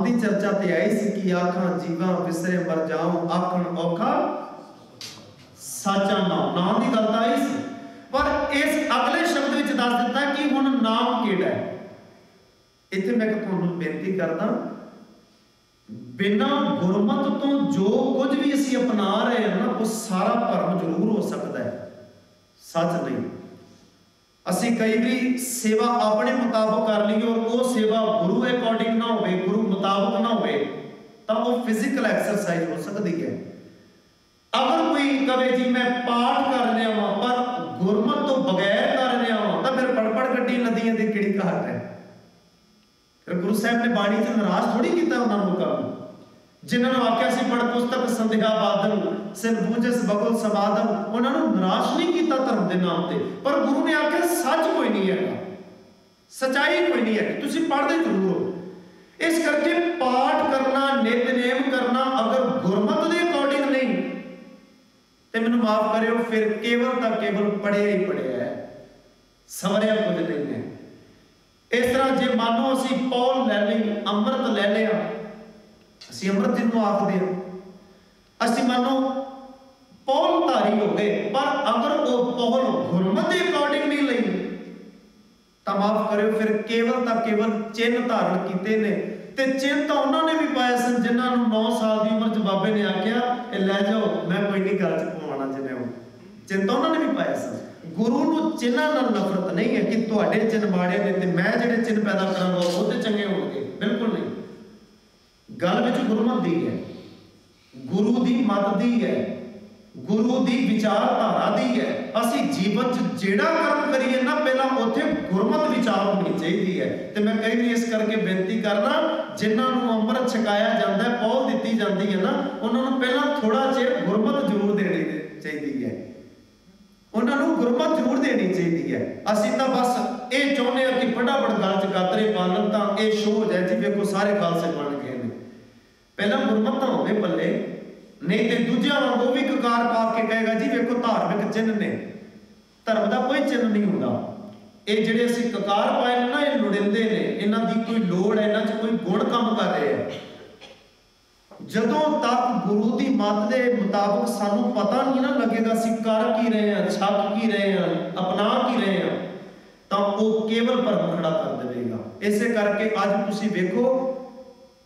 ਨਾਮ ਦੀ ਚਰਚਾ ਤੇ ਆਈ ਸੀ ਕਿ ਆਖਾਂ, ਜੀਵਾਂ ਵਿਸਰੇ ਮਰ ਜਾਉ, ਆਖਣ ਔਖਾ ਸਾਚਾ ਨਾਮ। ਨਾਮ ਦੀ ਗੱਲ ਤਾਂ ਆਈ ਸੀ। ਪਰ ਇਸ ਅਗਲੇ ਸ਼ਬਦ ਵਿੱਚ ਦੱਸ ਦਿੱਤਾ ਕਿ ਹੁਣ ਨਾਮ ਕਿਹੜਾ ਹੈ? ਇੱਥੇ ਮੈਂ ਤੁਹਾਨੂੰ ਬੇਨਤੀ ਕਰਦਾ, ਬਿਨਾਂ ਗੁਰਮਤ ਤੋਂ ਜੋ ਕੁਝ ਵੀ ਅਸੀਂ ਅਪਣਾ ਰਹੇ ਹਾਂ ਨਾ, ਉਹ ਸਾਰਾ ਭਰਮ ਜ਼ਰੂਰ ਹੋ ਸਕਦਾ ਹੈ। ਸੱਚ ਨਹੀਂ। ਅਸੀਂ ਕਈ ਵੀ ਸੇਵਾ ਆਪਣੇ ਮੁਤਾਬਕ ਕਰ ਲਈਏ ਔਰ ਉਹ ਸੇਵਾ ਗੁਰੂ ਅਕੋਰਡਿੰਗ ਨਾ ਹੋਵੇ, ਗੁਰੂ ਮੁਤਾਬਕ ਨਾ ਹੋਵੇ, ਤਾਂ ਉਹ ਫਿਜ਼ੀਕਲ ਐਕਸਰਸਾਈਜ਼ ਹੋ ਸਕਦੀ ਹੈ। ਅਗਰ ਕੋਈ ਕਵੇ ਜੀ, ਮੈਂ ਪਾਠ ਕਰ ਰਿਹਾ ਹਾਂ ਪਰ ਗੁਰਮਤ ਤੋਂ ਬਗੈਰ ਕਰ ਰਿਹਾ ਹਾਂ ਤਾਂ ਫਿਰ ਪੜਪੜ ਗੱਡੀ ਨਦੀਆਂ ਦੀ ਕਿਹੜੀ ਘਾਟ ਹੈ? ਫਿਰ ਗੁਰੂ ਸਾਹਿਬ ਨੇ ਬਾਣੀ 'ਚ ਨਾਰਾਜ਼ ਥੋੜੀ ਕੀਤਾ ਉਹਨਾਂ ਲੋਕਾਂ ਨੂੰ। ਜਿਨ੍ਹਾਂ ਨੂੰ ਆਖਿਆ ਸੀ ਪੜ ਪੁਸਤਕ ਸੰਧਿਆ ਬਾਦਲ, ਸਿਰ ਬਗਲ ਸਮਾਦਮ ਉਹਨਾਂ ਨੂੰ ਨਿਰਾਸ਼ ਨਹੀਂ ਕੀਤਾ ਧਰਮ ਦੇ ਨਾਮ ਤੇ, ਪਰ ਗੁਰੂ ਨੇ ਆਖਿਆ, ਸੱਚ ਕੋਈ ਨਹੀਂ ਹੈਗਾ। ਸਚਾਈ ਕੋਈ ਨਹੀਂ ਹੈ ਤੁਸੀਂ ਪੜ੍ਹਦੇ ਜ਼ਰੂਰ ਹੋ। ਇਸ ਕਰਕੇ ਪਾਠ ਕਰਨਾ, ਨਿਤਨੇਮ ਕਰਨਾ ਅਗਰ ਗੁਰਮਤ ਦੇ ਅਕੋਰਡਿੰਗ ਨਹੀਂ, ਤੇ ਮੈਨੂੰ ਮਾਫ ਕਰਿਓ, ਫਿਰ ਕੇਵਲ ਤਾਂ ਕੇਵਲ ਪੜਿਆ ਹੀ ਪੜਿਆ ਹੈ। ਸਵਰਿਆ ਕੁਝ ਨਹੀਂ ਹੈ। ਇਸ ਤਰ੍ਹਾਂ ਜੇ ਮੰਨੋ ਅਸੀਂ ਪੌਲ ਲੈ ਲਈ, ਅੰਮ੍ਰਿਤ ਲੈ ਲਿਆ, ਅਸੀਂ ਅੰਮ੍ਰਿਤ ਜਿਹਨੂੰ ਆਖਦੇ ਹਾਂ। ਅਸੀਂ ਮੰਨੋ ਪੌਲ ਧਾਰੀ ਹੋ ਗਏ, ਪਰ ਅਗਰ ਉਹ ਪੌਲ ਗੁਰਮਤ ਦੇ ਅਕੋਰਡਿੰਗ ਨਹੀਂ ਲਈ ਤਾਂ ਮਾਫ ਕਰਿਓ, ਫਿਰ ਕੇਵਲ ਤਾਂ ਕੇਵਲ ਚਿੰਨ ਧਾਰਨ ਕੀਤੇ ਨੇ। ਤੇ ਚਿੰਨ ਤਾਂ ਉਹਨਾਂ ਨੇ ਵੀ ਪਾਏ ਸਨ, ਜਿਨ੍ਹਾਂ ਨੂੰ 9 ਸਾਲ ਦੀ ਉਮਰ 'ਚ ਬਾਬੇ ਨੇ ਆਖਿਆ, ਇਹ ਲੈ ਜਾਓ, ਮੈਂ ਕੋਈ ਨਹੀਂ ਗੱਲ 'ਚ ਪਵਾਉਣਾ ਜਿਵੇਂ ਚਿੰਨ ਤਾਂ ਉਹਨਾਂ ਨੇ ਵੀ ਪਾਏ ਸਨ। ਗੁਰੂ ਨੂੰ ਚਿੰਨਾਂ ਨਾਲ ਨਫ਼ਰਤ ਨਹੀਂ ਹੈ ਕਿ ਤੁਹਾਡੇ ਚਿੰਨ ਮਾੜੇ ਨੇ ਤੇ ਮੈਂ ਜਿਹੜੇ ਚਿੰਨ ਪੈਦਾ ਕਰਾਂਗਾ, ਉਹ ਤੇ ਚੰਗੇ ਹੋਣਗੇ। ਬਿਲਕੁਲ ਨਹੀਂ। ਗੱਲ ਵਿੱਚ ਗੁਰਮਤ ਦੀ ਹੈ। ਗੁਰੂ ਦੀ ਮਤ ਦੀ ਹੈ। ਗੁਰੂ ਦੀ ਵਿਚਾਰਧਾਰਾ ਦੀ ਹੈ। ਅਸੀਂ ਜੀਵਨ 'ਚ ਜਿਹੜਾ ਕੰਮ ਕਰੀਏ ਨਾ, ਪਹਿਲਾਂ ਉੱਥੇ ਗੁਰਮਤ ਵਿਚਾਰ ਹੋਣੀ ਚਾਹੀਦੀ ਹੈ। ਤੇ ਮੈਂ ਕਈ ਵਾਰੀ ਇਸ ਕਰਕੇ ਬੇਨਤੀ ਕਰਦਾ, ਜਿਨ੍ਹਾਂ ਨੂੰ ਅੰਮ੍ਰਿਤ ਛਕਾਇਆ ਜਾਂਦਾ ਹੈ, ਪੌਲ ਦਿੱਤੀ ਜਾਂਦੀ ਹੈ ਨਾ, ਉਹਨਾਂ ਨੂੰ ਪਹਿਲਾਂ ਥੋੜਾ ਜਿਹਾ ਗੁਰਮਤ ਜ਼ਰੂਰ ਦੇਣੀ ਚਾਹੀਦੀ ਹੈ। ਉਹਨਾਂ ਨੂੰ ਗੁਰਮਤ ਜ਼ਰੂਰ ਦੇਣੀ ਚਾਹੀਦੀ ਹੈ। ਅਸੀਂ ਤਾਂ ਬਸ ਇਹ ਚਾਹੁੰਦੇ ਹਾਂ ਕਿ ਫਟਾਫਟ ਗੱਲ 'ਚ ਗਾਤਰੇ ਪਾਲਣ ਤਾਂ ਇਹ ਸ਼ੋਅ ਹੈ ਜੀ, ਵੇਖੋ ਸਾਰੇ ਖਾਲਸੇ ਬਣ ਗਏ ਨੇ। ਪਹਿਲਾਂ ਗੁਰਮਤ ਤਾਂ ਹੋਵੇ ਪੱਲੇ ਨਹੀਂ ਤੇ ਦੂਜਿਆਂ ਵਾਂਗ ਉਹ ਵੀ ਕਕਾਰ ਪਾ ਕੇ ਕਹੇਗਾ, ਜੀ ਵੇਖੋ ਧਾਰਮਿਕ ਚਿੰਨ ਨੇ। ਧਰਮ ਦਾ ਕੋਈ ਚਿੰਨ ਨਹੀਂ ਹੁੰਦਾ। ਇਹ ਜਿਹੜੇ ਅਸੀਂ ਕਕਾਰ ਪਾਏ ਨਾ ਇਹ ਲੋੜਿੰਦੇ ਨੇ। ਇਹਨਾਂ ਦੀ ਕੋਈ ਲੋੜ ਹੈ, ਇਹਨਾਂ 'ਚ ਕੋਈ ਗੁਣ ਕੰਮ ਕਰ ਰਹੇ ਆ। ਜਦੋਂ ਤੱਕ ਗੁਰੂ ਦੀ ਮੱਤ ਦੇ ਮੁਤਾਬਕ ਸਾਨੂੰ ਪਤਾ ਨਹੀਂ ਨਾ ਲੱਗੇਗਾ ਅਸੀਂ ਕਰ ਕੀ ਰਹੇ ਹਾਂ, ਛੱਕ ਕੀ ਰਹੇ ਹਾਂ, ਅਪਣਾ ਕੀ ਰਹੇ ਹਾਂ, ਤਾਂ ਉਹ ਕੇਵਲ ਭਰਮ ਖੜਾ ਕਰ ਦੇਵੇਗਾ। ਇਸੇ ਕਰਕੇ ਅੱਜ ਤੁਸੀਂ ਵੇਖੋ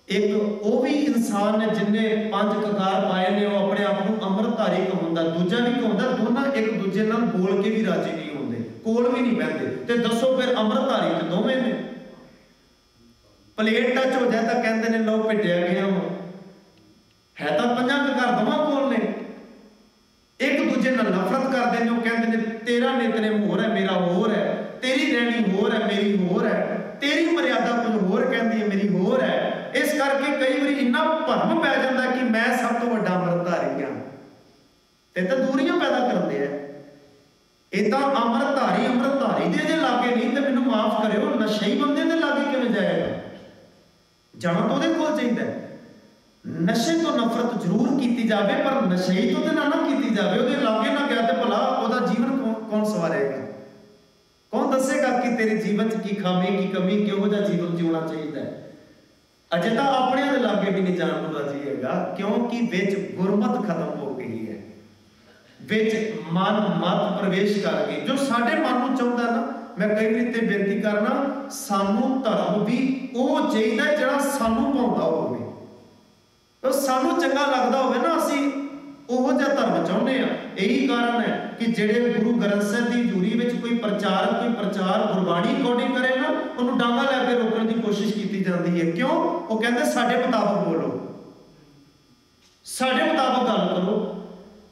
ਇੱਕ ਉਹ ਵੀ ਇਨਸਾਨ ਨੇ ਜਿੰਨੇ ਪੰਜ ਕਕਾਰ ਪਾਏ ਨੇ, ਉਹ ਆਪਣੇ ਆਪ ਨੂੰ ਅੰਮ੍ਰਿਤਧਾਰੀ ਕਹਾਉਂਦਾ, ਦੂਜਾ ਵੀ ਕਹਾਉਂਦਾ, ਦੋਨਾਂ ਇੱਕ ਦੂਜੇ ਨਾਲ ਬੋਲ ਕੇ ਵੀ ਰਾਜੀ ਨਹੀਂ ਹੁੰਦੇ, ਕੋਲ ਵੀ ਨਹੀਂ ਬੈਠਦੇ ਤੇ ਦੱਸੋ ਫਿਰ ਅੰਮ੍ਰਿਤਧਾਰੀ ਤੇ ਦੋਵੇਂ ਨੇ? ਪਲੇਟ ਟੱਚ ਹੋ ਜਾਏ ਤਾਂ ਕਹਿੰਦੇ ਨੇ ਲੋ ਭਿੱਟਿਆ ਗਿਆ ਹੁਣ ਹੈ ਤਾਂ ਪੰਜਾਂ ਕਕਾਰ ਦੋਵਾਂ ਕੋਲ ਨੇ। ਇੱਕ ਦੂਜੇ ਨਾਲ ਨਫ਼ਰਤ ਕਰਦੇ ਨੇ, ਉਹ ਕਹਿੰਦੇ ਨੇ, ਤੇਰਾ ਨਿਤਨੇਮ ਹੋਰ ਹੈ, ਮੇਰਾ ਹੋਰ ਹੈ, ਤੇਰੀ ਰਹਿਣੀ ਹੋਰ ਹੈ, ਮੇਰੀ ਹੋਰ ਹੈ, ਤੇਰੀ ਮਰਿਆਦਾ ਕੁਝ ਹੋਰ ਕਹਿੰਦੀ ਹੈ, ਮੇਰੀ ਹੋਰ ਹੈ। ਇਸ ਕਰਕੇ ਕਈ ਵਾਰੀ ਇੰਨਾ ਭਰਮ ਪੈ ਜਾਂਦਾ ਕਿ ਮੈਂ ਸਭ ਤੋਂ ਵੱਡਾ ਅੰਮ੍ਰਿਤਧਾਰੀ ਹਾਂ। ਇਹ ਤਾਂ ਦੂਰੀਆਂ ਪੈਦਾ ਕਰਦੇ ਆ। ਇਹ ਤਾਂ ਅੰਮ੍ਰਿਤਧਾਰੀ ਅੰਮ੍ਰਿਤਧਾਰੀ ਦੇ ਜੇ ਲਾਗੇ ਨਹੀਂ, ਤੇ ਮੈਨੂੰ ਮਾਫ ਕਰਿਓ, ਨਸ਼ਈ ਬੰਦੇ ਦੇ ਲਾਗੇ ਕਿਵੇਂ ਜਾਏਗਾ? ਜਾਣਾ ਤਾਂ ਉਹਦੇ ਕੋਲ ਚਾਹੀਦਾ। ਨਸ਼ੇ ਤੋਂ ਨਫ਼ਰਤ ਜ਼ਰੂਰ ਕੀਤੀ ਜਾਵੇ, ਪਰ ਨਸ਼ਈ ਤੋਂ ਤੇ ਨਾ ਨਾ ਕੀਤੀ ਜਾਵੇ। ਉਹਦੇ ਲਾਗੇ ਨਾ ਗਿਆ ਤੇ ਭਲਾ ਉਹਦਾ ਜੀਵਨ ਕੌਣ- ਕੌਣ ਸਵਾਰੇਗਾ? ਕੌਣ ਦੱਸੇਗਾ ਕਿ ਤੇਰੇ ਜੀਵਨ 'ਚ ਕੀ ਖਾਮੀ, ਕੀ ਕਮੀ, ਕਿਹੋ ਜਿਹਾ ਜੀਵਨ ਜਿਉਣਾ ਚਾਹੀਦਾ ਹੈ? ਅਜੇ ਤਾਂ ਆਪਣਿਆਂ ਦੇ ਲਾਗੇ ਵੀ ਨਹੀਂ ਜਾਣ ਨੂੰ ਰਾਜੀ ਹੈਗਾ, ਕਿਉਂਕਿ ਵਿੱਚ ਗੁਰਮਤ ਖਤਮ ਹੋ ਗਈ ਹੈ। ਵਿੱਚ ਮਨ ਮਤ ਪ੍ਰਵੇਸ਼ ਕਰ ਗਈ। ਜੋ ਸਾਡੇ ਮਨ ਨੂੰ ਚਾਹੁੰਦਾ ਨਾ, ਮੈਂ ਕਈ ਵਾਰੀ ਤੇ ਬੇਨਤੀ ਕਰਨਾ, ਸਾਨੂੰ ਧਰਮ ਵੀ ਉਹ ਚਾਹੀਦਾ ਜਿਹੜਾ ਸਾਨੂੰ ਪਾਉਂਦਾ ਹੋਵੇ। ਉਹ ਸਾਨੂੰ ਚੰਗਾ ਲੱਗਦਾ ਹੋਵੇ ਨਾ, ਅਸੀਂ ਉਹੋ ਜਿਹਾ ਧਰਮ ਚਾਹੁੰਦੇ ਆ। ਇਹੀ ਕਾਰਨ ਹੈ ਕਿ ਜਿਹੜੇ ਗੁਰੂ ਗ੍ਰੰਥ ਸਾਹਿਬ ਦੀ ਹਜ਼ੂਰੀ ਵਿੱਚ ਕੋਈ ਪ੍ਰਚਾਰਕ ਕੋਈ ਪ੍ਰਚਾਰ ਗੁਰਬਾਣੀ ਕੋਡਿੰਗ ਕਰੇ ਨਾ, ਉਹਨੂੰ ਡਾਂਗਾ ਲੈ ਕੇ ਰੋਕਣ ਦੀ ਕੋਸ਼ਿਸ਼ ਕੀਤੀ ਜਾਂਦੀ ਹੈ। ਕਿਉਂ? ਉਹ ਕਹਿੰਦੇ ਸਾਡੇ ਮੁਤਾਬਕ ਬੋਲੋ। ਸਾਡੇ ਮੁਤਾਬਕ ਗੱਲ ਕਰੋ।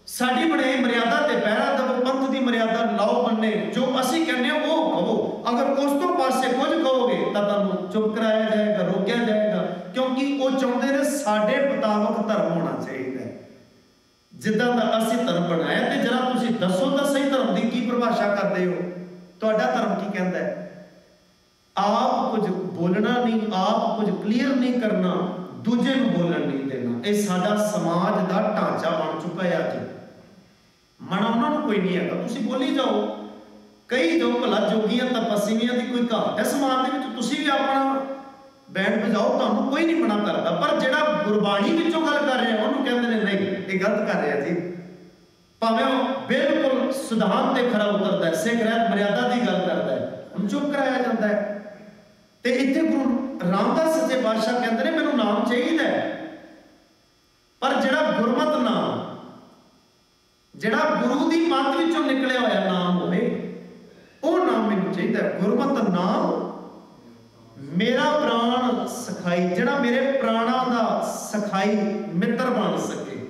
ਸਾਡੀ ਬਣਾਈ ਮਰਿਆਦਾ ਤੇ ਪਹਿਰਾ ਦਵੋ, ਪੰਥ ਦੀ ਮਰਿਆਦਾ ਲਾਓ ਬੰਨੇ, ਜੋ ਅਸੀਂ ਕਹਿੰਦੇ ਹਾਂ ਉਹ ਕਹੋ। ਅਗਰ ਉਸ ਤੋਂ ਪਾਸੇ ਕੁਝ ਕਹੋਗੇ ਤਾਂ ਤੁਹਾਨੂੰ ਚੁੱਪ ਕਰਾਇਆ ਜਾਏਗਾ, ਰੋਕਿਆ ਜਾਏਗਾ। ਕਿਉਂਕਿ ਉਹ ਚਾਹੁੰਦੇ ਨੇ ਸਾਡੇ ਮੁਤਾਬਕ ਧਰਮ ਹੋਣਾ ਚਾਹੀਦਾ ਹੈ। ਜਿੱਦਾਂ ਦਾ ਅਸੀਂ ਧਰਮ ਬਣਾਇਆ ਤੇ ਜਰਾ ਤੁਸੀਂ ਦੱਸੋ ਤਾਂ ਸਹੀ ਧਰਮ ਦੀ ਕੀ ਪਰਿਭਾਸ਼ਾ ਕਰਦੇ ਹੋ? ਤੁਹਾਡਾ ਧਰਮ ਕੀ ਕਹਿੰਦਾ ਹੈ? ਆਪ ਕੁਝ ਬੋਲਣਾ ਨਹੀਂ, ਆਪ ਕੁਝ ਕਲੀਅਰ ਨਹੀਂ ਕਰਨਾ, ਦੂਜੇ ਨੂੰ ਬੋਲਣ ਨਹੀਂ ਦੇਣਾ। ਇਹ ਸਾਡਾ ਸਮਾਜ ਦਾ ਢਾਂਚਾ ਬਣ ਚੁੱਕਾ ਹੈ ਅੱਜ। ਉਹਨਾਂ ਨੂੰ ਕੋਈ ਨਹੀਂ ਹੈਗਾ। ਤੁਸੀਂ ਬੋਲੀ ਜਾਓ। ਕਈ ਜੋ ਭਲਾ ਜੋਗੀਆਂ ਤਪਸਵੀਆਂ ਦੀ ਕੋਈ ਘਾਟ ਹੈ ਸਮਾਜ ਦੇ ਵਿੱਚ, ਤੁਸੀਂ ਵੀ ਆਪਣਾ ਬੈਂਡ ਵਜਾਓ ਤੁਹਾਨੂੰ ਕੋਈ ਨਹੀਂ ਮਨਾ ਕਰਦਾ। ਪਰ ਜਿਹੜਾ ਗੁਰਬਾਣੀ ਵਿੱਚੋਂ ਗੱਲ ਕਰ ਰਿਹਾ, ਉਹਨੂੰ ਕਹਿੰਦੇ ਨੇ, ਨਹੀਂ, ਇਹ ਗਲਤ ਕਰ ਰਿਹਾ ਜੀ। ਭਾਵੇਂ ਉਹ ਬਿਲਕੁਲ ਸਿਧਾਂਤ ਤੇ ਖਰਾ ਉਤਰਦਾ ਹੈ, ਸਿੱਖ ਰਹਿਤ ਮਰਿਆਦਾ ਦੀ ਗੱਲ ਕਰਦਾ ਹੈ, ਉਹਨੂੰ ਚੁੱਪ ਕਰਾਇਆ ਜਾਂਦਾ ਹੈ। ਤੇ ਇੱਥੇ ਗੁਰੂ ਰਾਮਦਾਸ ਸੱਚੇ ਪਾਤਸ਼ਾਹ ਕਹਿੰਦੇ ਨੇ, ਮੈਨੂੰ ਨਾਮ ਚਾਹੀਦਾ ਪਰ ਜਿਹੜਾ ਗੁਰਮਤ ਨਾਮ, ਜਿਹੜਾ ਗੁਰੂ ਦੀ ਮੱਤ ਵਿੱਚੋਂ ਨਿਕਲਿਆ ਹੋਇਆ ਨਾਮ ਹੋਵੇ, ਉਹ ਨਾਮ ਮੈਨੂੰ ਚਾਹੀਦਾ ਗੁਰਮਤ ਨਾਮ ਮੇਰਾ ਪ੍ਰਾਣ ਸਖਾਈ, ਜਿਹੜਾ ਮੇਰੇ ਪ੍ਰਾਣਾ ਦਾ ਸਖਾਈ ਮਿੱਤਰ ਬਣ ਸਕੇ।